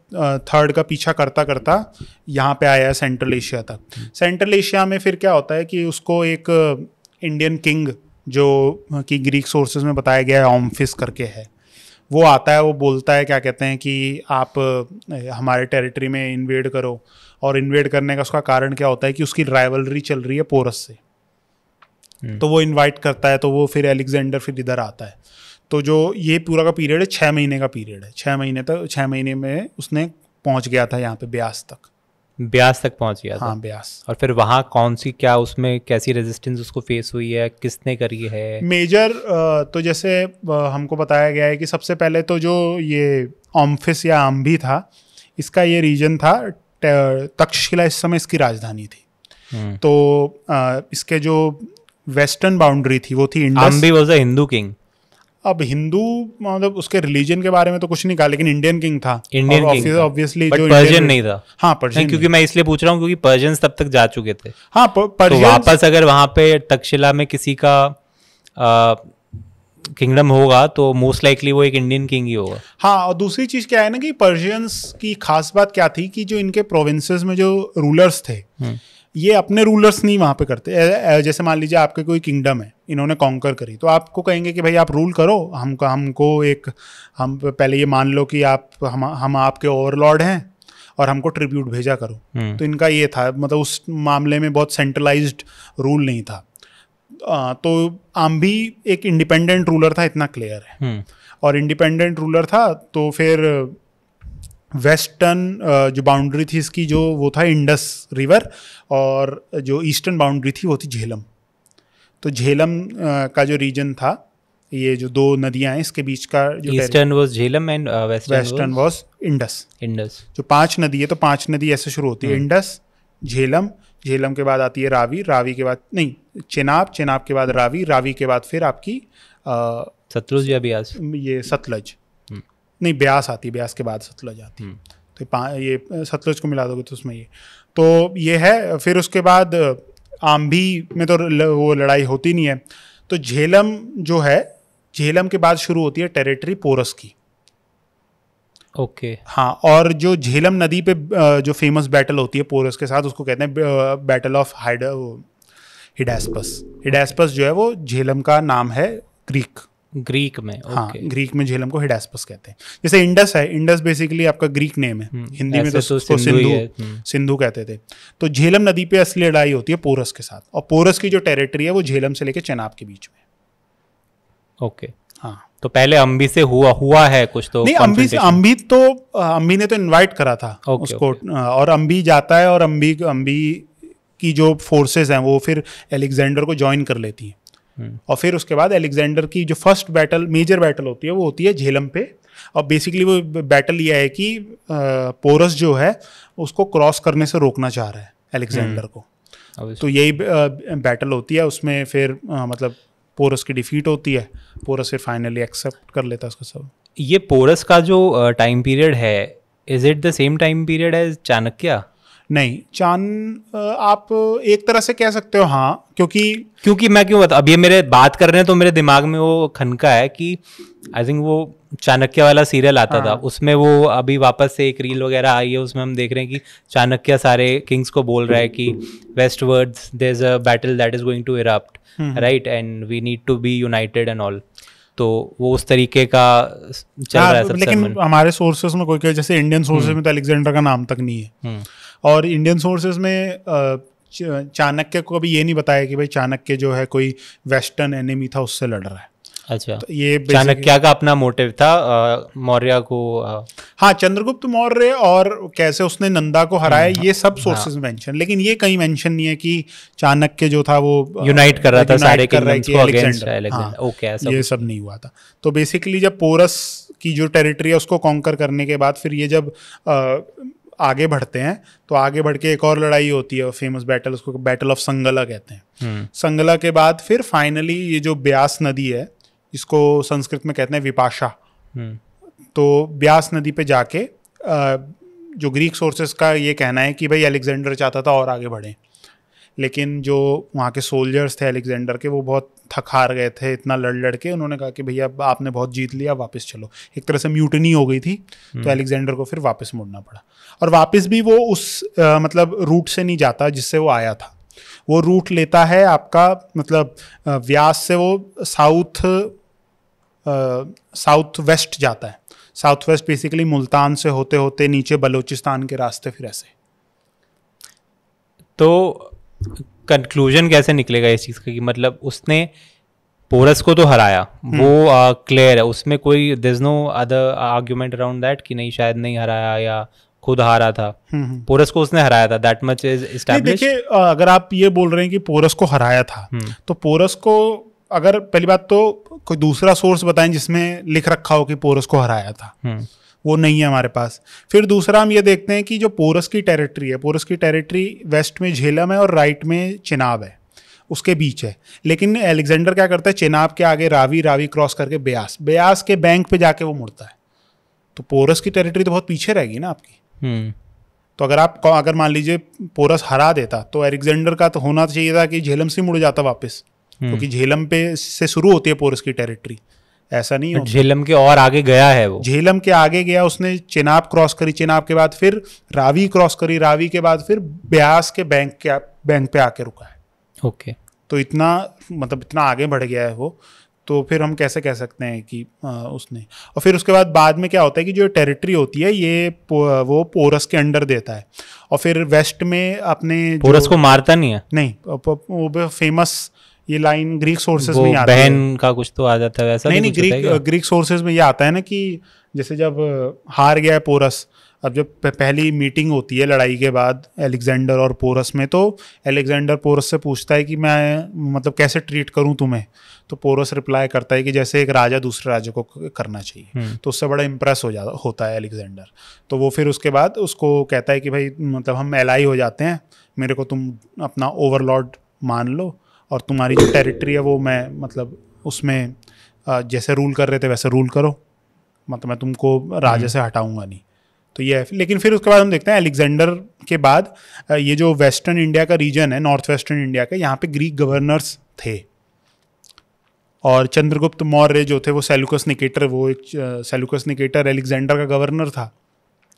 थर्ड का पीछा करता करता यहाँ पे आया है सेंट्रल एशिया तक। सेंट्रल एशिया में फिर क्या होता है कि उसको एक इंडियन किंग जो कि ग्रीक सोर्सेज में बताया गया है ऑम्फिस करके है। वो आता है वो बोलता है क्या कहते हैं कि आप हमारे टेरिटरी में इन्वेड करो और इन्वेड करने का उसका कारण क्या होता है कि उसकी राइवलरी चल रही है पोरस से। तो वो इनवाइट करता है तो वो फिर एलेक्जेंडर फिर इधर आता है। तो जो ये पूरा का पीरियड है छः महीने का पीरियड है। छः महीने तक छः महीने में उसने पहुँच गया था यहाँ पे ब्यास तक। ब्यास तक पहुँच गया था। हाँ ब्यास। और फिर वहाँ कौन सी क्या उसमें कैसी रेजिस्टेंस उसको फेस हुई है किसने करी है? मेजर तो जैसे हमको बताया गया है कि सबसे पहले तो जो ये ऑम्फिस या आम्भी था इसका ये रीजन था तक्षशिला इस समय इसकी राजधानी थी। हम्म। तो इसके जो वेस्टर्न बाउंड्री थी वो थी Indus Ambhi was a Hindu king अब हिंदू मतलब उसके रिलीजन के बारे में तो कुछ नहीं कहा लेकिन इंडियन किंग था। इंडियन किंग ऑब्वियसली जो Indian- नहीं था। हाँ नहीं, पर्शियन क्योंकि मैं इसलिए पूछ रहा हूँ क्योंकि पर्शियंस तब तक जा चुके थे। हाँ तो वापस अगर वहाँ पे तक्षशिला में किसी का किंगडम होगा तो मोस्ट लाइकली वो एक इंडियन किंग ही होगा। हाँ और दूसरी चीज़ क्या है ना कि पर्शियंस की खास बात क्या थी कि जो इनके प्रोविंसेस में जो रूलर्स थे ये अपने रूलर्स नहीं वहाँ पे करते। जैसे मान लीजिए आपके कोई किंगडम है इन्होंने कॉन्कर करी तो आपको कहेंगे कि भाई आप रूल करो हमको हमको एक हम पहले ये मान लो कि आप हम हम आपके ओवरलॉर्ड हैं और हमको ट्रिब्यूट भेजा करो। हम्म। तो इनका ये था मतलब उस मामले में बहुत सेंट्रलाइज रूल नहीं था। आ, तो भी एक इंडिपेंडेंट रूलर था इतना क्लियर है। हम्म, और इंडिपेंडेंट रूलर था तो फिर वेस्टर्न जो बाउंड्री थी इसकी जो वो था इंडस रिवर और जो ईस्टर्न बाउंड्री थी वो थी झेलम तो झेलम का जो रीजन था ये जो दो नदियाँ हैं इसके बीच का जो eastern was Jhelum and western was Indus Indus जो पाँच नदी है तो पाँच नदी ऐसे शुरू होती है। इंडस झेलम झेलम के बाद आती है रावी रावी के बाद नहीं चेनाब चेनाब के बाद रावी रावी के बाद फिर आपकी सतलुज या ब्यास ये सतलज। नहीं ब्यास आती है ब्यास के बाद सतलज आती है। हम्म। तो ये सतलज को मिला दोगे तो उसमें ये। तो ये है फिर उसके बाद आम्भी में तो ल- वो लड़ाई होती नहीं है। तो झेलम जो है झेलम के बाद शुरू होती है टेरिटरी पोरस की। ओके। okay. हाँ और जो झेलम नदी पे जो फ़ेमस बैटल होती है पोरस के साथ उसको कहते हैं बैटल ऑफ़ हाइड हिडास्पस हिडास्पस जो है वो झेलम का नाम है ग्रीक ग्रीक में हाँ ओके ग्रीक में झेलम को हिडास्पस कहते हैं। जैसे इंडस है इंडस बेसिकली आपका ग्रीक नेम है। हिंदी में तो तो उसको सिंधु सिंधु हम्म। सिंधु कहते थे। तो झेलम नदी पे असली लड़ाई होती है पोरस के साथ और पोरस की जो टेरिटरी है वो झेलम से लेके चेनाब के बीच में ओके हाँ। तो पहले अम्बी से हुआ हुआ है कुछ तो नहीं अम्बी से अम्बी तो अम्बी ने तो इनवाइट करा था ओके, उसको अ, और अम्बी जाता है और अम्बी अम्बी की जो फोर्सेस हैं वो फिर एलेक्जेंडर को ज्वाइन कर लेती हैं। हम्म। और फिर उसके बाद एलेक्जेंडर की जो फ़र्स्ट बैटल मेजर बैटल होती है वो होती है झेलम पे। और बेसिकली वो बैटल ये है कि पोरस जो है उसको क्रॉस करने से रोकना चाह रहा है एलेक्जेंडर को। तो यही बैटल होती है उसमें फिर मतलब पोरस की डिफीट होती है पोरस फिर फाइनली एक्सेप्ट कर लेता है उसको सब। ये पोरस का जो टाइम पीरियड है is it the same time period as Chanakya? नहीं चाँद आप एक तरह से कह सकते हो हाँ क्योंकि क्योंकि मैं क्यों बता ये मेरे बात कर रहे हैं तो मेरे दिमाग में वो खनका है कि आई थिंक वो चाणक्य वाला सीरियल आता हाँ। था उसमें वो अभी वापस से एक रील वगैरह आई है उसमें हम देख रहे हैं कि चाणक्य सारे किंग्स को बोल रहा है कि west words there is a battle that is going to erupt right and we need to be united and all तो वो उस तरीके का चल रहा है हाँ, लेकिन हमारे सोर्सेज में कोई जैसे इंडियन सोर्सेज में तो अलेक्जेंडर का नाम तक नहीं है। हम्म, और इंडियन सोर्सेज में चाणक्य को अभी ये नहीं बताया कि भाई चाणक्य जो है कोई वेस्टर्न एनिमी था उससे लड़ रहा है। अच्छा। तो ये चाणक्य का अपना मोटिव था? मौर्य को अ, हाँ चंद्रगुप्त मौर्य और कैसे उसने नंदा को हराया हम्म, ये हाँ। सब सोर्सेज मेंशन लेकिन ये कहीं मेंशन नहीं है कि चाणक्य जो था वो यूनाइट कर रहा था सारे कर रहा है को। अलेक्जेंडर हाँ, ओके ऐसा ये सब नहीं हुआ था। तो बेसिकली जब पोरस की जो टेरिटरी है उसको कॉन्कर करने के बाद फिर ये जब आगे बढ़ते हैं तो आगे बढ़ के एक और लड़ाई होती है फ़ेमस बैटल उसको बैटल ऑफ़ संगला कहते हैं। हम्म, संगला के बाद फिर फाइनली ये जो ब्यास नदी है इसको संस्कृत में कहते हैं विपाशा हम्म, तो ब्यास नदी पे जाके जो ग्रीक सोर्सेस का ये कहना है कि भाई अलेक्जेंडर चाहता था और आगे बढ़े। लेकिन जो वहाँ के सोल्जर्स थे अलेक्जेंडर के वो बहुत थक हार गए थे इतना लड़ लड़ के उन्होंने कहा कि भैया अब आपने बहुत जीत लिया वापस चलो। एक तरह से म्यूटनी हो गई थी तो अलेक्जेंडर को फिर वापस मुड़ना पड़ा। और वापस भी वो उस अ, मतलब रूट से नहीं जाता जिससे वो आया था। वो रूट लेता है आपका मतलब व्यास से वो साउथ साउथ वेस्ट जाता है। साउथ वेस्ट बेसिकली मुल्तान से होते होते नीचे बलूचिस्तान के रास्ते फिर ऐसे। तो कंक्लूजन कैसे निकलेगा इस चीज़ का कि मतलब उसने पोरस को तो हराया हम्म। वो क्लियर है उसमें कोई this no other argument around that कि नहीं शायद नहीं हराया या खुद हारा था हम्म, हम्म। पोरस को उसने हराया था दैट मच इज़ देखिए अगर आप ये बोल रहे हैं कि पोरस को हराया था हम्म। तो पोरस को अगर पहली बात तो कोई दूसरा सोर्स बताएँ जिसमें लिख रखा हो कि पोरस को हराया था वो नहीं है हमारे पास। फिर दूसरा हम ये देखते हैं कि जो पोरस की टेरिटरी है पोरस की टेरिटरी वेस्ट में झेलम है और राइट में चिनाब है उसके बीच है। लेकिन एलेक्जेंडर क्या करता है? चिनाब के आगे रावी रावी क्रॉस करके ब्यास ब्यास के बैंक पे जाके वो मुड़ता है। तो पोरस की टेरिटरी तो बहुत पीछे रहेगी ना आपकी। तो अगर आप अगर मान लीजिए पोरस हरा देता तो एलेक्जेंडर का तो होना चाहिए था कि झेलम से मुड़ जाता वापस। क्योंकि झेलम पे से शुरू होती है पोरस की टेरिटरी ऐसा नहीं होता। झेलम के और आगे गया है वो। झेलम के आगे गया उसने चिनाब क्रॉस करी चिनाब के बाद फिर रावी क्रॉस करी रावी के बाद फिर ब्यास के बैंक के बैंक पे आके रुका है। ओके। तो इतना मतलब इतना आगे बढ़ गया है वो तो फिर हम कैसे कह सकते हैं कि आ, उसने। और फिर उसके बाद बाद में क्या होता है कि जो टेरिटरी होती है ये पो, वो पोरस के अंडर देता है। और फिर वेस्ट में अपने पोरस को मारता नहीं है? नहीं वो फ़ेमस ये लाइन ग्रीक सोर्सेज में आती है बहन का कुछ तो आ जाता है वैसा नहीं नहीं ग्रीक ग्रीक सोर्सेज में ये आता है ना कि जैसे जब हार गया है पोरस अब जब पहली मीटिंग होती है लड़ाई के बाद एलेक्जेंडर और पोरस में तो एलेक्जेंडर पोरस से पूछता है कि मैं मतलब कैसे ट्रीट करूँ तुम्हें? तो पोरस रिप्लाई करता है कि जैसे एक राजा दूसरे राजा को करना चाहिए। हम्म, तो उससे बड़ा इम्प्रेस हो जाता होता है एलेक्जेंडर तो वो फिर उसके बाद उसको कहता है कि भाई मतलब हम एलाई हो जाते हैं मेरे को तुम अपना ओवरलॉर्ड मान लो और तुम्हारी जो टेरिटरी है वो मैं मतलब उसमें जैसे रूल कर रहे थे वैसे रूल करो। मतलब मैं तुमको राजा से हटाऊँगा नहीं। तो ये है। लेकिन फिर उसके बाद हम देखते हैं अलेक्जेंडर के बाद ये जो वेस्टर्न इंडिया का रीजन है नॉर्थ वेस्टर्न इंडिया का यहाँ पे ग्रीक गवर्नर्स थे। और चंद्रगुप्त मौर्य जो थे वो सेलुकस निकेटर वो एक सेलुकस निकेटर एलेक्जेंडर का गवर्नर था।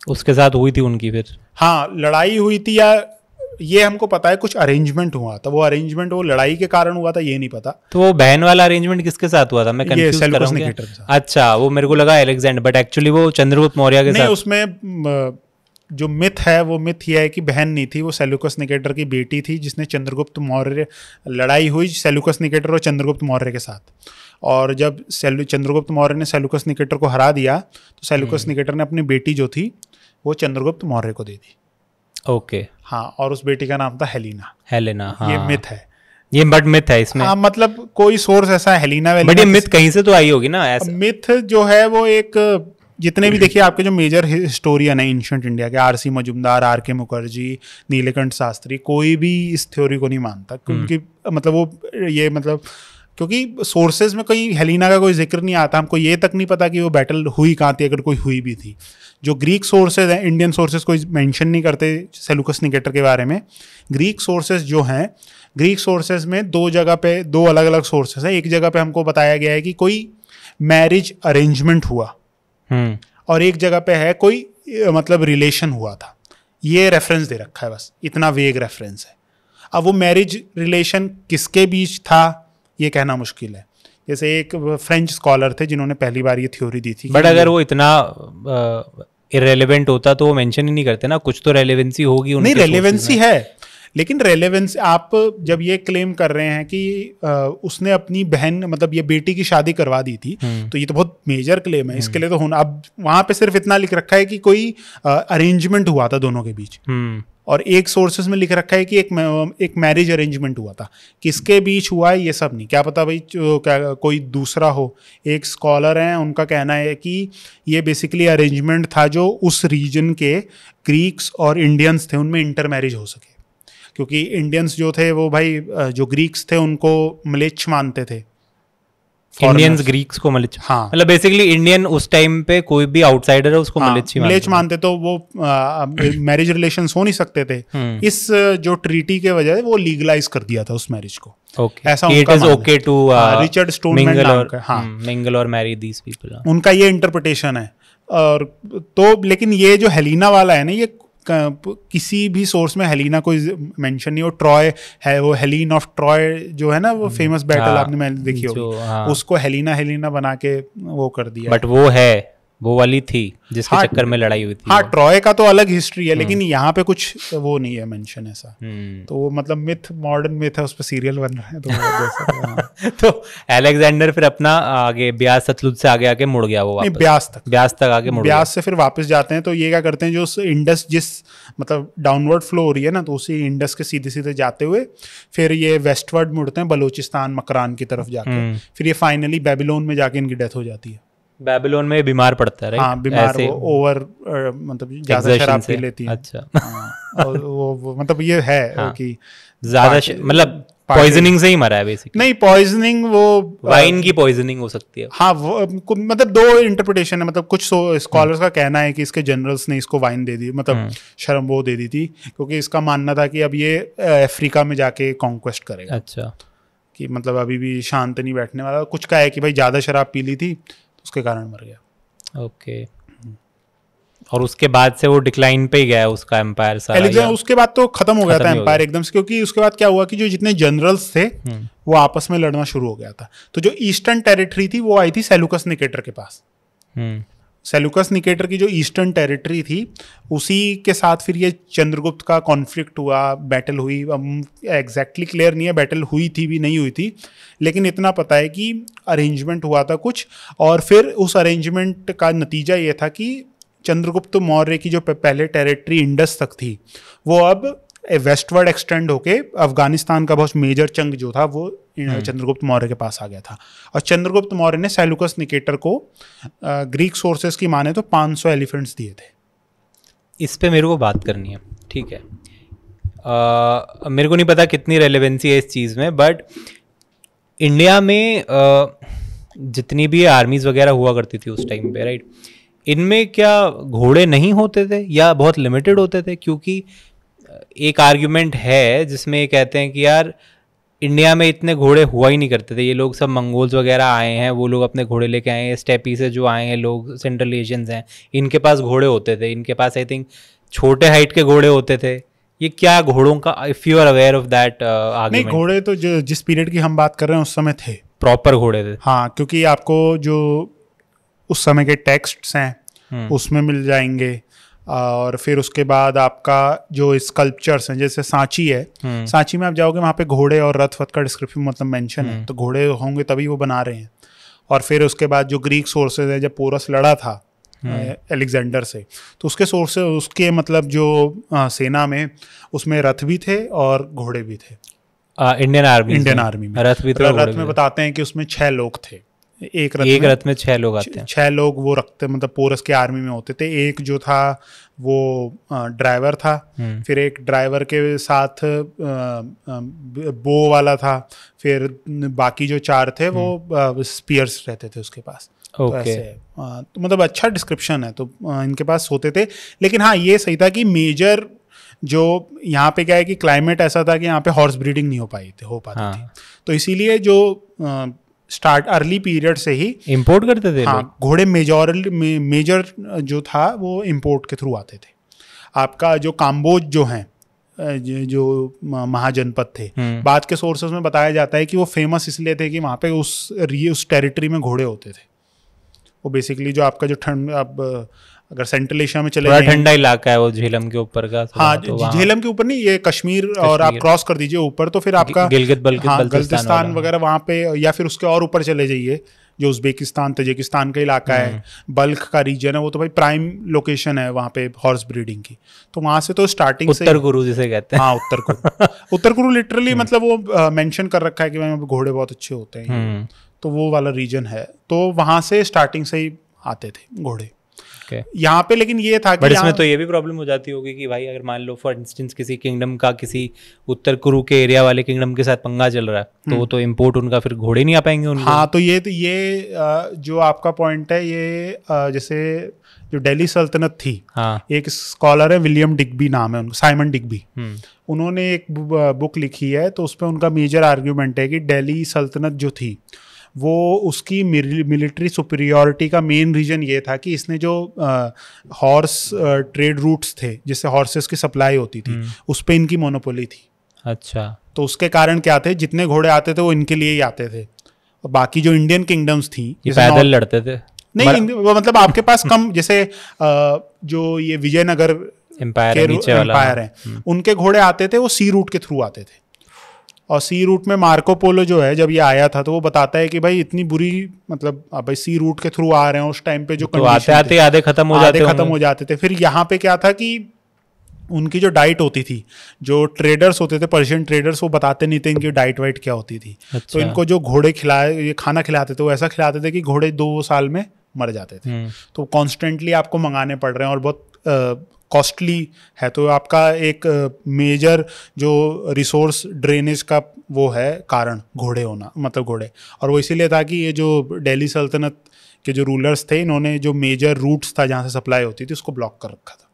उसके साथ हुई थी उनकी फिर? हाँ लड़ाई हुई थी या ये हमको पता है कुछ अरेंजमेंट हुआ था। वो अरेंजमेंट वो लड़ाई के कारण हुआ था ये नहीं पता। तो वो बहन वाला अरेंजमेंट किसके साथ हुआ था? मैं कंफ्यूज कर रहा अच्छा वो मेरे को लगा एलेक्जेंडर बट एक्चुअली वो चंद्रगुप्त मौर्य के साथ। उसमें जो मिथ है वो मिथ ये है कि बहन नहीं थी वो सेलुकस निकेटर की बेटी थी जिसने चंद्रगुप्त मौर्य लड़ाई हुई सेलुकस निकेटर और चंद्रगुप्त मौर्य के साथ। और जब सेलु चंद्रगुप्त मौर्य ने सेलुकस निकेटर को हरा दिया तो सेलुकस निकेटर ने अपनी बेटी जो थी वो चंद्रगुप्त मौर्य को दे दी। ओके हाँ और उस बेटी का नाम था हेलिना। हेलेना हाँ। ये मिथ है। ये बट मिथ है इसमें। हाँ मतलब कोई सोर्स ऐसा है हेलिना बट ये मिथ कहीं से तो आई होगी ना ऐसा। मिथ जो है वो एक जितने भी देखिए आपके जो मेजर हिस्टोरियन है एंशंट इंडिया के R C Majumdar R K Mukherjee Nilakantha Shastri कोई भी इस थ्योरी को नहीं मानता क्योंकि मतलब वो ये मतलब क्योंकि सोर्सेज में कोई हेलिना का कोई ज़िक्र नहीं आता हमको ये तक नहीं पता कि वो बैटल हुई कहाँ थी अगर कोई हुई भी थी। जो ग्रीक सोर्सेज हैं इंडियन सोर्सेज कोई मेंशन नहीं करते सेलुकस निकेटर के बारे में। ग्रीक सोर्सेज जो हैं ग्रीक सोर्सेज में दो जगह पे दो अलग अलग सोर्सेज हैं। एक जगह पे हमको बताया गया है कि कोई मैरिज अरेंजमेंट हुआ। हम्म। और एक जगह पे है कोई मतलब रिलेशन हुआ था। ये रेफरेंस दे रखा है बस इतना वेग रेफरेंस है। अब वो मैरिज रिलेशन किसके बीच था? ये कहना मुश्किल है। जैसे एक फ्रेंच स्कॉलर थे जिन्होंने पहली बार ये थ्योरी दी थी बट अगर वो इतना इरेलीवेंट होता तो वो मैंशन ही नहीं करते ना। कुछ तो रेलिवेंसी होगी नहीं रेलिवेंसी रेलेवेंसी है। लेकिन रेलेवेंस आप जब ये क्लेम कर रहे हैं कि अ, उसने अपनी बहन मतलब ये बेटी की शादी करवा दी थी हम्म। तो ये तो बहुत मेजर क्लेम है। इसके लिए तो होना अब वहाँ पे सिर्फ़ इतना लिख रखा है कि कोई अरेंजमेंट हुआ था दोनों के बीच। हम्म। और एक सोर्सेज में लिख रखा है कि एक एक मैरिज अरेंजमेंट हुआ था। किसके बीच हुआ है ये सब नहीं। क्या पता भाई क्या कोई दूसरा हो। एक स्कॉलर हैं उनका कहना है कि ये बेसिकली अरेंजमेंट था जो उस रीजन के ग्रीक्स और इंडियंस थे उनमें इंटर मैरिज हो सके। क्योंकि इंडियंस जो थे वो भाई जो ग्रीक्स थे उनको मलेच्छ मानते थे। इंडियंस ग्रीक्स को मलिच हाँ। मतलब बेसिकली इंडियन उस टाइम पे कोई भी आउटसाइडर है उसको हाँ, मलिच मलेच्छ मानते तो वो मैरिज रिलेशन हो नहीं सकते थे। हम्म। इस जो ट्रीटी के वजह से वो लीगलाइज कर दिया था उस मैरिज को। ओके ऐसा इट उनका इज़ ओके टू रिचर्ड और हाँ। मिंगल और मैरी दीस पीपल उनका ये इंटरप्रिटेशन है। और तो लेकिन ये जो हेलिना वाला है ना ये किसी भी सोर्स में हेलिना कोई मेंशन नहीं हो ट्रॉय है वो हेलिन ऑफ़ ट्रॉय जो है ना वो फ़ेमस बैटल हाँ, आपने मैंने देखी होगी। हाँ। उसको हेलिना हेलिना बना के वो कर दिया। बट वो है। वो वाली थी जिसके हाँ, चक्कर में लड़ाई हुई थी हाँ ट्रॉय का तो अलग हिस्ट्री है लेकिन यहाँ पे कुछ वो नहीं है मेंशन ऐसा। हम्म। तो वो मतलब मिथ मॉडर्न मिथ है उस पर सीरियल बन रहा है तो हैं। तो अलेक्जेंडर फिर अपना आगे ब्यास सतलुज से आगे आके मुड़ गया वो वापस। ब्यास तक। ब्यास तक आगे मुड़ ब्यास से फिर वापस जाते हैं तो ये क्या करते हैं जो उस इंडस जिस मतलब डाउनवर्ड फ्लो हो रही है ना तो उसी इंडस के सीधे सीधे जाते हुए फिर ये वेस्टवर्ड मुड़ते हैं बलोचिस्तान मकरान की तरफ़ जाकर हम्म। फिर ये फाइनली बेबीलोन में जाके इनकी डेथ हो जाती है। बेबीलोन में बीमार पड़ता है हाँ बीमार ऐसे वो ओवर मतलब ज़्यादा शराब पी लेती है। अच्छा। हाँ, और वो, वो मतलब ये है हाँ। कि ज़्यादा मतलब पॉइजनिंग से ही मरा है बेसिकली नहीं पॉइजनिंग वो वाइन की पॉइजनिंग हो सकती है। हाँ वो मतलब दो इंटरप्रिटेशन है मतलब कुछ स्कॉलर्स का कहना है कि इसके जनरल्स ने इसको वाइन दे दी मतलब शर्म वो दे दी थी क्योंकि इसका मानना था कि अब ये अफ्रीका में जाके कॉन्क्वेस्ट करेगा। अच्छा। कि मतलब अभी भी शांत नहीं बैठने वाला। कुछ का है कि भाई ज़्यादा शराब पी ली थी उसके कारण मर गया। ओके। और उसके बाद से वो डिक्लाइन पे ही गया उसका एम्पायर सारा एलेक्जेंडर उसके बाद तो खत्म हो गया था एम्पायर एकदम से क्योंकि उसके बाद क्या हुआ कि जो जितने जनरल्स थे हम्म, वो आपस में लड़ना शुरू हो गया था। तो जो ईस्टर्न टेरिटरी थी वो आई थी सेलुकस निकेटर के पास। हम्म, सेलुकस निकेटर की जो ईस्टर्न टेरिटरी थी, उसी के साथ फिर ये चंद्रगुप्त का कॉन्फ्लिक्ट हुआ बैटल हुई। एग्जैक्टली क्लियर नहीं है बैटल हुई थी भी, नहीं हुई थी। लेकिन इतना पता है कि अरेंजमेंट हुआ था कुछ, और फिर उस अरेंजमेंट का नतीजा ये था कि चंद्रगुप्त मौर्य की जो पहले टेरिटरी इंडस तक थी, वो अब वेस्टवर्ड एक्सटेंड होके अफ़गानिस्तान का बहुत मेजर चंग जो था वो हम्म। चंद्रगुप्त मौर्य के पास आ गया था। और चंद्रगुप्त मौर्य ने सैलुकस निकेटर को ग्रीक सोर्सेस की माने तो 500 एलिफेंट्स दिए थे। इस पे मेरे को बात करनी है ठीक है। आ, मेरे को नहीं पता कितनी रेलेवेंसी है इस चीज़ में बट इंडिया में आ, जितनी भी आर्मीज वगैरह हुआ करती थी उस टाइम पे राइट इनमें क्या घोड़े नहीं होते थे या बहुत लिमिटेड होते थे? क्योंकि एक आर्ग्यूमेंट है जिसमें ये कहते हैं कि यार इंडिया में इतने घोड़े हुआ ही नहीं करते थे। ये लोग सब मंगोल्स वगैरह आए हैं वो लोग अपने घोड़े लेके आए हैं। स्टेपी से जो आए हैं लोग सेंट्रल एशियंस हैं इनके पास घोड़े होते थे। इनके पास आई थिंक छोटे हाइट के घोड़े होते थे। ये क्या घोड़ों का if you are aware of that नहीं घोड़े तो जो जिस पीरियड की हम बात कर रहे हैं उस समय थे। प्रॉपर घोड़े थे। हाँ क्योंकि आपको जो उस समय के टेक्स्ट हैं हम्म। उसमें मिल जाएँगे। और फिर उसके बाद आपका जो स्कल्पचर्स हैं जैसे सांची है हम्म। सांची में आप जाओगे वहाँ पे घोड़े और रथ वथ का डिस्क्रिप्शन मतलब मेंशन है। हम्म। तो घोड़े होंगे तभी वो बना रहे हैं। और फिर उसके बाद जो ग्रीक सोर्सेज है जब पोरस लड़ा था एलेक्जेंडर से तो उसके सोर्स उसके मतलब जो आ, सेना में उसमें रथ भी थे और घोड़े भी थे। इंडियन आर्मी इंडियन आर्मी में। रथ भी थे रथ में बताते हैं कि उसमें छह लोग थे। एक रथ एक रथ में छह लोग आते हैं। छह लोग वो रखते मतलब पोरस के आर्मी में होते थे। एक जो था वो ड्राइवर था। हम्म। फिर एक ड्राइवर के साथ बो वाला था। फिर बाकी जो चार थे वो स्पीयर्स रहते थे उसके पास। तो okay. तो तो मतलब अच्छा डिस्क्रिप्शन है तो इनके पास होते थे। लेकिन हाँ ये सही था कि मेजर जो यहाँ पे क्या है कि क्लाइमेट ऐसा था कि यहाँ पे हॉर्स ब्रीडिंग नहीं हो पाई थी हो पाती हाँ. थी तो इसीलिए जो स्टार्ट अर्ली पीरियड से ही इंपोर्ट करते थे हाँ घोड़े मेजोर मेजर जो था वो इंपोर्ट के थ्रू आते थे। आपका जो काम्बोज जो हैं जो महाजनपद थे हम्म। बाद के सोर्सेज में बताया जाता है कि वो फ़ेमस इसलिए थे कि वहाँ पे उस उस टेरिटरी में घोड़े होते थे। वो बेसिकली जो आपका जो ठंड अब अगर सेंट्रल एशिया में चले जाए ठंडा इलाका है वो झेलम के ऊपर का हाँ तो झेलम के ऊपर नहीं ये कश्मीर, कश्मीर और आप क्रॉस कर दीजिए ऊपर तो फिर आपका गिलगित हाँ, वगैरह वहाँ पे या फिर उसके और ऊपर चले जाइए जो उज्बेकिस्तान तजिकिस्तान का इलाका है हम्म। बल्क का रीजन है वो तो भाई प्राइम लोकेशन है वहाँ पे हॉर्स ब्रीडिंग की। तो वहाँ से तो स्टार्टिंग उत्तर गुरु जिसे कहते हैं। हाँ उत्तर गुरु उत्तर गुरु लिटरली हम्म। मतलब वो मेंशन कर रखा है कि भाई घोड़े बहुत अच्छे होते हैं। हम्म। तो वो वाला रीजन है। तो वहाँ से स्टार्टिंग से ही आते थे घोड़े। यहाँ पे लेकिन ये था कि इसमें तो ये भी प्रॉब्लम हो जाती होगी कि भाई अगर मान लो फॉर इंस्टेंस किसी किंगडम का किसी उत्तर कुरु के एरिया वाले किंगडम के साथ पंगा चल रहा है तो वो हम्म। तो इम्पोर्ट उनका फिर घोड़े नहीं आ पाएँगे उनको हाँ तो ये तो ये जो आपका पॉइंट है ये जैसे जो दिल्ली सल्तनत थी हाँ. एक स्कॉलर है विलियम डिग्बी नाम है उनका साइमन डिग्बी हम्म। उन्होंने एक बुक लिखी है तो उस पर उनका मेजर आर्ग्यूमेंट है कि दिल्ली सल्तनत जो थी वो उसकी मिलिट्री सुपीरियोरिटी का मेन रीजन ये था कि इसने जो हॉर्स ट्रेड रूट्स थे जिससे हॉर्सेस की सप्लाई होती थी हम्म। उस पर इनकी मोनोपोली थी। अच्छा। तो उसके कारण क्या थे? जितने घोड़े आते थे वो इनके लिए ही आते थे। और बाकी जो इंडियन किंगडम्स थी पैदल लड़ते थे? नहीं मर... मतलब आपके पास कम जैसे जो ये विजयनगर एम्पायर एम्पायर है हम्म। उनके घोड़े आते थे वो सी रूट के थ्रू आते थे। और सी रूट में मार्को पोलो जो है जब ये आया था तो वो बताता है कि भाई इतनी बुरी मतलब आप भाई सी रूट के थ्रू आ रहे हैं उस टाइम पे जो तो आते आते आधे खत्म हो जाते खत्म हो जाते थे। फिर यहाँ पे क्या था कि उनकी जो डाइट होती थी जो ट्रेडर्स होते थे पर्शियन ट्रेडर्स वो बताते नहीं थे इनकी डाइट वाइट क्या होती थी। तो अच्छा। तो इनको जो घोड़े खिलाए ये खाना खिलाते थे वो ऐसा खिलाते थे कि घोड़े दो साल में मर जाते थे। हम्म। तो कॉन्स्टेंटली आपको मंगाने पड़ रहे हैं और बहुत कॉस्टली है तो आपका एक मेजर जो रिसोर्स ड्रेनेज का वो है कारण घोड़े होना मतलब घोड़े। और वो इसीलिए था कि ये जो दिल्ली सल्तनत के जो रूलर्स थे इन्होंने जो मेजर रूट्स था जहाँ से सप्लाई होती थी उसको ब्लॉक कर रखा था।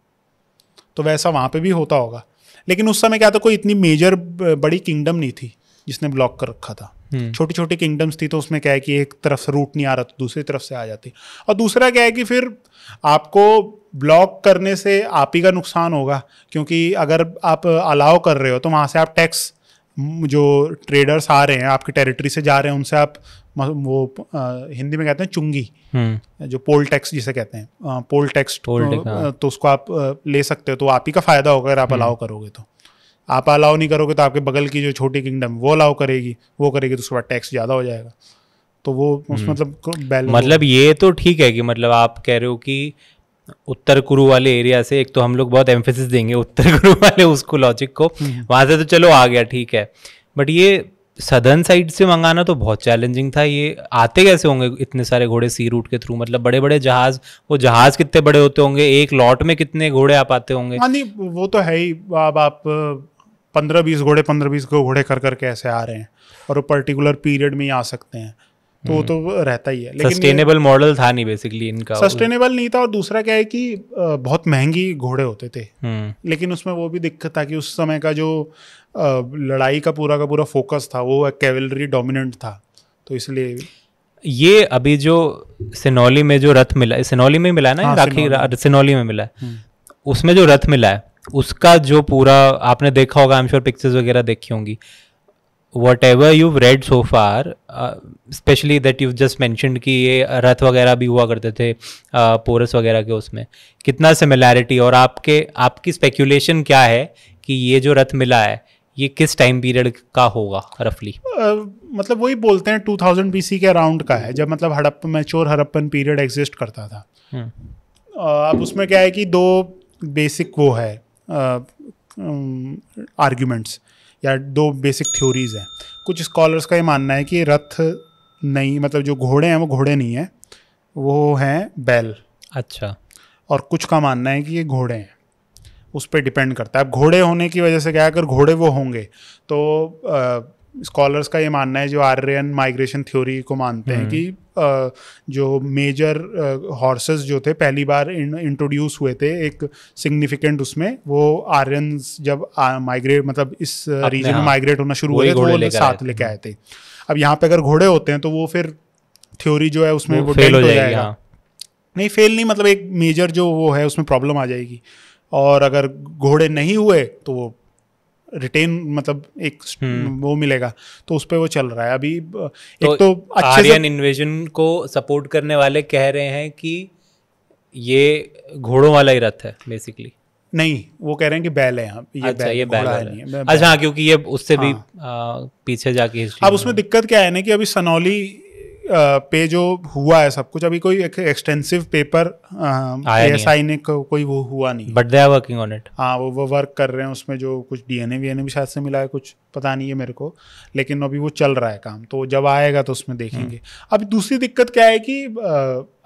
तो वैसा वहाँ पे भी होता होगा। लेकिन उस समय क्या था कोई इतनी मेजर बड़ी किंगडम नहीं थी जिसने ब्लॉक कर रखा था। छोटी छोटी किंगडम्स थी तो उसमें क्या है कि एक तरफ़ से रूट नहीं आ रहा तो दूसरी तरफ़ से आ जाती। और दूसरा क्या है कि फिर आपको ब्लॉक करने से आप ही का नुकसान होगा क्योंकि अगर आप अलाउ कर रहे हो तो वहाँ से आप टैक्स जो ट्रेडर्स आ रहे हैं आपकी टेरिटरी से जा रहे हैं उनसे आप वो हिंदी में कहते हैं चुंगी हम्म जो पोल टैक्स जिसे कहते हैं पोल टैक्स tax, हाँ। तो उसको आप ले सकते हो तो आप ही का फ़ायदा होगा अगर आप हम्म। अलाउ करोगे तो आप अलाउ नहीं करोगे तो आपके बगल की जो छोटी किंगडम वो अलाउ करेगी वो करेगी तो उसके बाद टैक्स ज़्यादा हो जाएगा तो वो उस मतलब बैलेंस हम्म। मतलब ये तो ठीक है कि मतलब आप कह रहे हो कि उत्तर कुरु वाले एरिया से एक तो हम लोग बहुत एम्फेसिस देंगे उत्तर कुरु वाले उसको लॉजिक को। हम्म। वहाँ से तो चलो आ गया ठीक है। बट ये सदर्न साइड से मंगाना तो बहुत चैलेंजिंग था। ये आते कैसे होंगे इतने सारे घोड़े सी रूट के थ्रू मतलब बड़े बड़े जहाज़ वो जहाज़ कितने बड़े होते होंगे? एक लॉट में कितने घोड़े आप आते होंगे? हाँ नहीं वो तो है ही। अब आप पंद्रह बीस घोड़े पंद्रह बीस घोड़े कर करके ऐसे आ रहे हैं। और वो पर्टिकुलर पीरियड में ही आ सकते हैं। तो वो तो रहता ही है। लेकिन सस्टेनेबल मॉडल था नहीं बेसिकली इनका। सस्टेनेबल नहीं था और दूसरा क्या है कि बहुत महँगी घोड़े होते थे। हम्म। लेकिन उसमें वो भी दिक्कत था कि उस समय का जो लड़ाई का पूरा का पूरा फोकस था वो कैवलरी डोमिनेंट था। तो इसलिए ये अभी जो सिनौली में जो रथ मिला सिनौली में मिला ना हाँ, राखी सिनौली। में मिला है। हम्म। उसमें जो रथ मिला है उसका जो पूरा आपने देखा होगा आई एम श्योर पिक्चर्स वगैरह देखी होंगी। Whatever you read so far especially that you just mentioned कि ये रथ वगैरह भी हुआ करते थे पोरस वगैरह के उसमें कितना सिमिलैरिटी और आपके आपकी स्पेक्यूलेशन क्या है कि ये जो रथ मिला है ये किस टाइम पीरियड का होगा रफली अ, मतलब वही बोलते हैं 2000 बीसी के अराउंड का है जब मतलब हड़प मैच्योर हड़प्पन पीरियड एग्जिस्ट करता था। अ, अब उसमें क्या है कि दो बेसिक वो है आर्ग्यूमेंट्स या दो बेसिक थ्योरीज हैं। कुछ स्कॉलर्स का ये मानना है कि रथ नहीं मतलब जो घोड़े हैं वो घोड़े नहीं हैं वो हैं बैल। अच्छा। और कुछ का मानना है कि ये घोड़े हैं। उस पर डिपेंड करता है। अब घोड़े होने की वजह से क्या है? अगर घोड़े वो होंगे तो स्कॉलर्स का ये मानना है जो आर्यन माइग्रेशन थ्योरी को मानते हैं कि जो मेजर हॉर्सेस जो थे पहली बार इंट्रोड्यूस हुए थे एक सिग्निफिकेंट उसमें वो आर्यंस जब माइग्रेट मतलब इस रीजन में हाँ, माइग्रेट होना शुरू हुए तो वो साथ लेके आए थे। अब यहाँ पे अगर घोड़े होते हैं तो वो फिर थ्योरी जो है उसमें वो फेल हो हो जाएगा हाँ। नहीं फेल नहीं मतलब एक मेजर जो वो है उसमें प्रॉब्लम आ जाएगी। और अगर घोड़े नहीं हुए तो वो रिटेन मतलब एक वो मिलेगा। तो उस पर वो चल रहा है। अभी एक तो अच्छे आर्यन इन्वेजन को सपोर्ट करने वाले कह रहे हैं कि ये घोड़ों वाला ही रथ है बेसिकली नहीं वो कह रहे हैं कि बैल है यहाँ। ये अच्छा बैल ये घोड़ा बैल है नहीं है। अच्छा क्योंकि ये उससे हाँ, भी। आ, पीछे जाके अब उसमें दिक्कत क्या है ना कि अभी सनौली पे जो हुआ है सब कुछ अभी कोई एक एक्सटेंसिव पेपर आया नहीं एस आई ने को, कोई वो हुआ नहीं। But they are working on it हाँ वो वो वर्क कर रहे हैं उसमें जो कुछ डीएनए वीएनए भी शायद से मिला है कुछ पता नहीं है मेरे को लेकिन अभी वो चल रहा है काम तो जब आएगा तो उसमें देखेंगे। अब दूसरी दिक्कत क्या है कि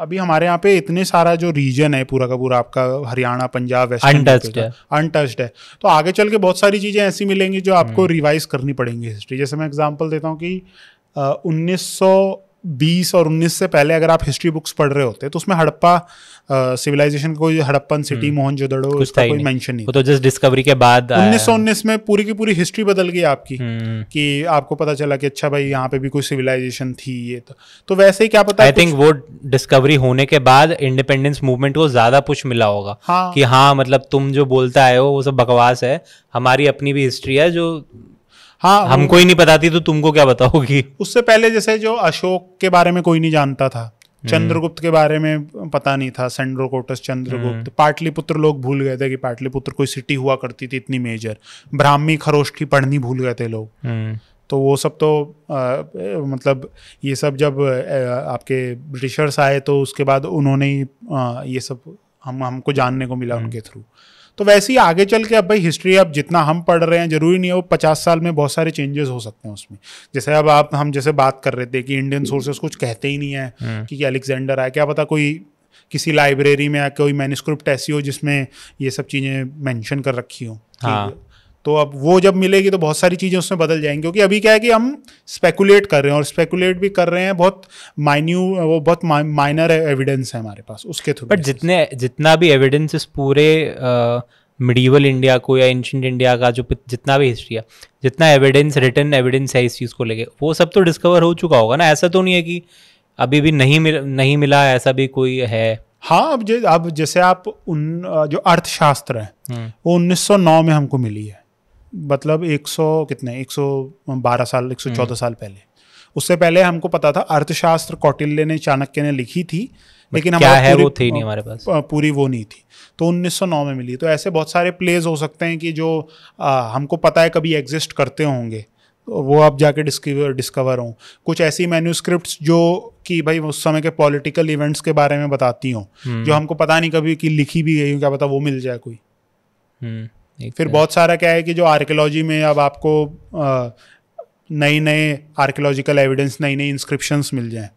अभी हमारे यहाँ पे इतने सारा जो रीजन है पूरा का पूरा आपका हरियाणा पंजाब है। अनटच्ड है। तो आगे चल के बहुत सारी चीज़ें ऐसी मिलेंगी जो आपको रिवाइज करनी पड़ेंगी हिस्ट्री जैसे मैं एग्ज़ाम्पल देता हूँ कि उन्नीस सौ बीस और उन्नीस से पहले अगर आप हिस्ट्री बुक्स पढ़ रहे होते तो उसमें हड़प्पा सिविलाइजेशन कोई हड़प्पन सिटी मोहनजोदड़ो कुछ था उसका कोई। मेंशन नहीं वो तो जस्ट डिस्कवरी के बाद उन्नीस सौ उन्नीस में पूरी की पूरी हिस्ट्री बदल गई आपकी हम्म। कि आपको पता चला कि अच्छा भाई यहाँ पे भी कोई सिविलाइजेशन थी ये तो। तो वैसे ही क्या पता आई थिंक वो डिस्कवरी होने के बाद इंडिपेंडेंस मूवमेंट को ज़्यादा पुश मिला होगा। हाँ। कि हाँ मतलब तुम जो बोलता आए हो वो सब बकवास है। हमारी अपनी भी हिस्ट्री है जो हाँ हमको ही नहीं बताती तो तुमको क्या बताओगी? उससे पहले जैसे जो अशोक के बारे में कोई नहीं जानता था चंद्रगुप्त के बारे में पता नहीं था सेंड्रोकोटस चंद्रगुप्त। पाटलिपुत्र लोग भूल गए थे कि पाटलिपुत्र कोई सिटी हुआ करती थी इतनी मेजर। ब्राह्मी खरोष्ठी पढ़नी भूल गए थे लोग। हम्म। तो वो सब तो आ, मतलब ये सब जब आ, आपके ब्रिटिशर्स आए तो उसके बाद उन्होंने ही ये सब हम हमको जानने को मिला उनके थ्रू। तो वैसे ही आगे चल के अब भाई हिस्ट्री अब जितना हम पढ़ रहे हैं ज़रूरी नहीं है वो पचास साल में बहुत सारे चेंजेस हो सकते हैं उसमें। जैसे अब आप हम जैसे बात कर रहे थे कि इंडियन सोर्सेस कुछ कहते ही नहीं है कि अलेक्जेंडर आया क्या पता कोई किसी लाइब्रेरी में या कोई मैनिस्क्रिप्ट ऐसी हो जिसमें ये सब चीज़ें मैंशन कर रखी हो। हाँ। तो अब वो जब मिलेगी तो बहुत सारी चीज़ें उसमें बदल जाएँगी क्योंकि अभी क्या है कि हम स्पेकुलेट कर रहे हैं और स्पेकुलेट भी कर रहे हैं बहुत माइन्यू वो बहुत माइनर एविडेंस है हमारे पास उसके थ्रू बट जितने जितना भी एविडेंस इस पूरे मिडीवल इंडिया को या एंशंट इंडिया का जो जितना भी हिस्ट्री है जितना एविडेंस रिटर्न एविडेंस है इस चीज़ को लेके वो सब तो डिस्कवर हो चुका होगा ना ऐसा तो नहीं है कि अभी भी नहीं मिल नहीं मिला ऐसा भी कोई है। हाँ अब जे, अब जैसे आप उन जो अर्थशास्त्र है हम्म, वो 1909 में हमको मिली है। मतलब 100 कितने 112 साल 114 साल पहले। उससे पहले हमको पता था अर्थशास्त्र कौटिल्य ने चाणक्य ने लिखी थी लेकिन क्या हमारे है वो थी नहीं हमारे पास? पूरी वो नहीं थी। तो 1909 में मिली। तो ऐसे बहुत सारे प्लेज हो सकते हैं कि जो आ, हमको पता है कभी एग्जिस्ट करते होंगे। तो वो अब जाके डिस्कवर डिस्कवर हों। कुछ ऐसी मैन्यूस्क्रिप्ट जो कि भाई उस समय के पॉलिटिकल इवेंट्स के बारे में बताती हों हम्म। जो हमको पता नहीं कभी कि लिखी भी गई हो क्या पता वो मिल जाए कोई। हम्म, फिर बहुत सारा क्या है कि जो आर्कियोलॉजी में अब आपको नई नए आर्कियोलॉजिकल एविडेंस नई नई इंस्क्रिप्शंस मिल जाएँ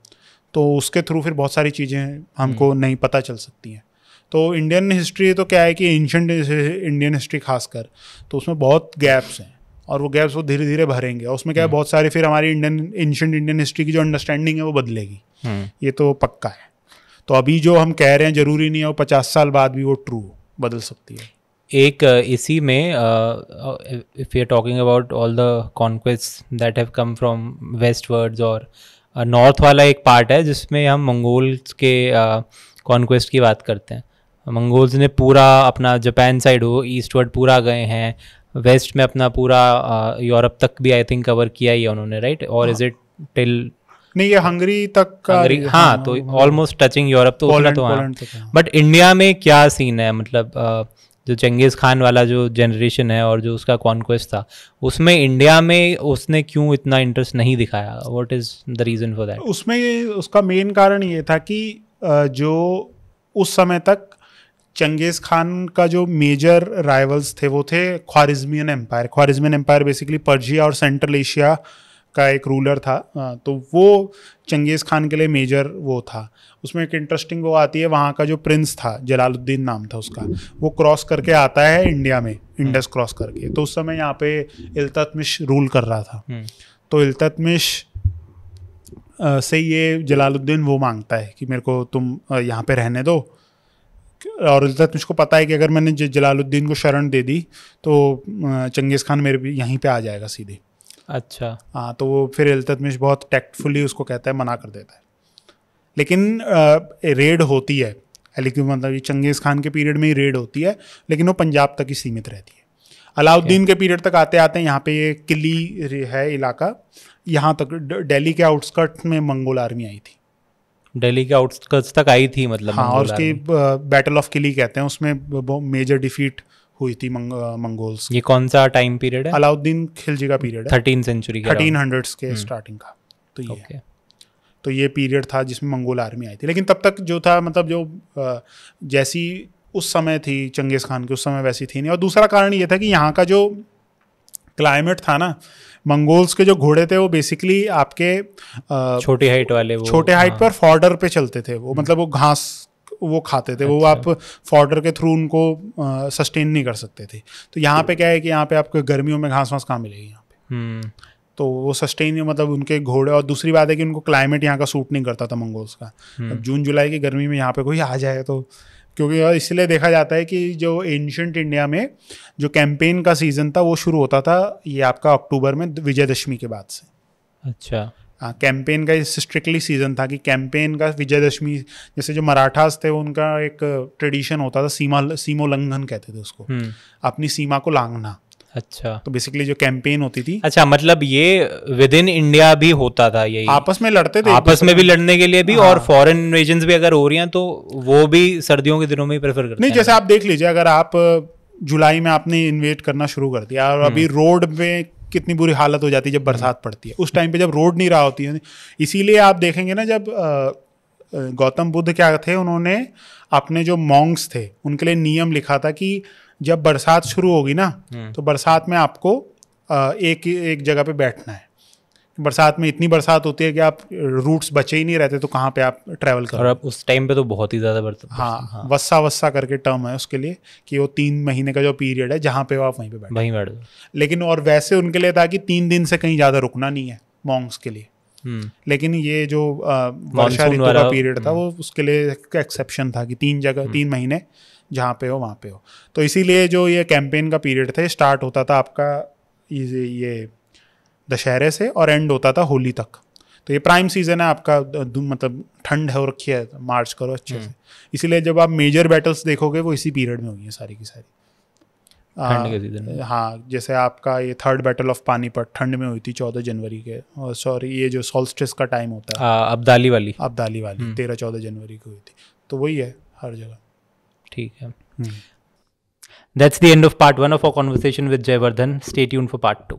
तो उसके थ्रू फिर बहुत सारी चीज़ें हमको नहीं पता चल सकती हैं। तो इंडियन हिस्ट्री तो क्या है कि एंशंट इंडियन हिस्ट्री खासकर तो उसमें बहुत गैप्स हैं और वो गैप्स वो धीरे धीरे भरेंगे और उसमें क्या है बहुत सारे फिर हमारी इंडियन एंशंट इंडियन हिस्ट्री की जो अंडरस्टैंडिंग है वो बदलेगी। हम्म, ये तो पक्का है। तो अभी जो हम कह रहे हैं ज़रूरी नहीं है वो पचास साल बाद भी वो ट्रू बदल सकती है। एक इसी में if you are talking about all the conquest that have come from west words और नॉर्थ वाला एक पार्ट है जिसमें हम मंगोल्स के कॉन्क्वेस्ट की बात करते हैं। मंगोल्स ने पूरा अपना जापान साइड हो ईस्टवर्ड पूरा गए हैं वेस्ट में अपना पूरा यूरोप तक भी आई थिंक कवर किया ही है उन्होंने राइट और इज़ इट टिल नहीं ये हंगरी तक का हंगरी, हाँ हाँ तो ऑलमोस्ट टचिंग यूरोप तो उतना तो हाँ। हाँ। बट इंडिया में क्या सीन है? मतलब जो चंगेज़ खान वाला जो जनरेशन है और जो उसका कॉन्क्वेस्ट था, उसमें इंडिया में उसने क्यों इतना इंटरेस्ट नहीं दिखाया? What is the reason for that उसमें उसका मेन कारण ये था कि जो उस समय तक चंगेज खान का जो मेजर राइवल्स थे, वो थे Khwarazmian empire Khwarazmian empire basically Persia और सेंट्रल एशिया का एक रूलर था तो वो चंगेज खान के लिए मेजर वो था। उसमें एक इंटरेस्टिंग वो आती है वहाँ का जो प्रिंस था जलालुद्दीन नाम था उसका वो क्रॉस करके आता है इंडिया में इंडस क्रॉस करके। तो उस समय यहाँ पे इल्ततमिश रूल कर रहा था। तो इल्ततमिश से ये जलालुद्दीन वो माँगता है कि मेरे को तुम यहाँ पे रहने दो। और इल्ततमिश को पता है कि अगर मैंने जलालुद्दीन को शरण दे दी तो चंगेज़ खान मेरे भी यहीं पे आ जाएगा सीधे। अच्छा। हाँ तो वो फिर इल्ततमिश बहुत टैक्टफुली उसको कहता है मना कर देता है। लेकिन रेड होती है। लेकिन मतलब ये चंगेज़ खान के पीरियड में ही रेड होती है लेकिन वो पंजाब तक ही सीमित रहती है। अलाउद्दीन के पीरियड तक आते आते यहाँ पे ये किली है इलाका यहाँ तक दिल्ली के आउटस्कर्ट में मंगोल आर्मी आई थी। दिल्ली के आउटस्कर्ट्स तक आई थी मतलब हाँ और उसकी बैटल ऑफ़ किली कहते हैं उसमें मेजर डिफीट हुई थी मंग, मंगोल्स ये कौन सा टाइम पीरियड है? अलाउद्दीन खिलजी का पीरियड है। थर्टीन सेंचुरी थर्टीन हंड्रेड्स के स्टार्टिंग का। तो ये। ओके तो ये पीरियड था जिसमें मंगोल आर्मी आई थी। लेकिन तब तक जो था मतलब जो जैसी उस समय थी चंगेज़ खान की उस समय वैसी थी नहीं। और दूसरा कारण ये था कि यहाँ का जो क्लाइमेट था ना मंगोल्स के जो घोड़े थे वो बेसिकली आपके अ, छोटी हाइट वाले वो छोटे हाइट हाँ, पर फॉर्डर पे चलते थे। वो मतलब वो घास वो खाते थे अच्छा। वो। आप फॉर्डर के थ्रू उनको सस्टेन नहीं कर सकते थे तो यहाँ पे क्या है कि यहाँ पे आपको गर्मियों में घास वास कहाँ मिलेगी यहाँ पे हम्म, तो वो सस्टेन मतलब उनके घोड़े और दूसरी बात है कि उनको क्लाइमेट यहाँ का सूट नहीं करता था मंगोल्स का हम्म। अब जून जुलाई की गर्मी में यहाँ पे कोई आ जाए तो क्योंकि इसलिए देखा जाता है कि जो एंशंट इंडिया में जो कैंपेन का सीज़न था वो शुरू होता था ये आपका अक्टूबर में विजयदशमी के बाद से अच्छा हाँ कैंपेन का स्ट्रिक्टली सीज़न था कि कैंपेन का विजयदशमी जैसे जो मराठास थे उनका एक ट्रेडिशन होता था सीमा सीमोल्लंघन कहते थे उसको हम्म, अपनी सीमा को लांघना। अच्छा। तो बेसिकली जो कैंपेन होती थी अच्छा मतलब ये विद इन इंडिया भी होता था यही? आपस में लड़ते थे आपस में भी लड़ने के लिए भी हाँ। और फॉरेन इन्वेजन्स भी अगर हो रही हैं तो वो भी सर्दियों के दिनों में ही प्रेफर करते नहीं हैं। जैसे आप देख लीजिए अगर आप जुलाई में आपने इन्वेट करना शुरू कर दिया और अभी रोड में कितनी बुरी हालत हो जाती है जब बरसात पड़ती है। उस टाइम पे जब रोड नहीं रहा होती है इसीलिए आप देखेंगे ना जब गौतम बुद्ध क्या थे उन्होंने अपने जो मॉन्ग्स थे उनके लिए नियम लिखा था कि जब बरसात शुरू होगी ना तो बरसात में आपको एक एक जगह पे बैठना है। बरसात में इतनी बरसात होती है कि आप रूट्स बचे ही नहीं रहते तो कहाँ पे आप ट्रैवल कर और अब उस टाइम पे तो बहुत ही ज़्यादा बरसात हाँ हाँ वस्सा वस्सा करके टर्म है उसके लिए कि वो तीन महीने का जो पीरियड है जहाँ पे आप वहीं पे बैठे। वहीं बैठ लेकिन और वैसे उनके लिए था कि तीन दिन से कहीं ज़्यादा रुकना नहीं है मॉन्ग्स के लिए। हम्म, लेकिन ये जो वर्षा ऋतु का पीरियड था वो उसके लिए एक एक्सेप्शन था कि तीन जगह तीन महीने जहाँ पे हो वहाँ पे हो। तो इसीलिए जो ये कैंपेन का पीरियड था स्टार्ट होता था आपका ये दशहरे से और एंड होता था होली तक। तो ये प्राइम सीज़न है आपका मतलब ठंड हो रखी है मार्च करो अच्छे से। इसीलिए जब आप मेजर बैटल्स देखोगे वो इसी पीरियड में हुई है सारी की सारी। ठंड के सीज़न में। हाँ जैसे आपका ये थर्ड बैटल ऑफ़ पानीपत ठंड में हुई थी चौदह जनवरी के और सॉरी ये जो सॉल्स्टिस का टाइम होता है। आ, अब्दाली वाली। अब्दाली वाली तेरह चौदह जनवरी को हुई थी। तो वही है हर जगह। ठीक है। हम्म। That's the end of part one of our conversation with Jayvardhan. Stay tuned for part two.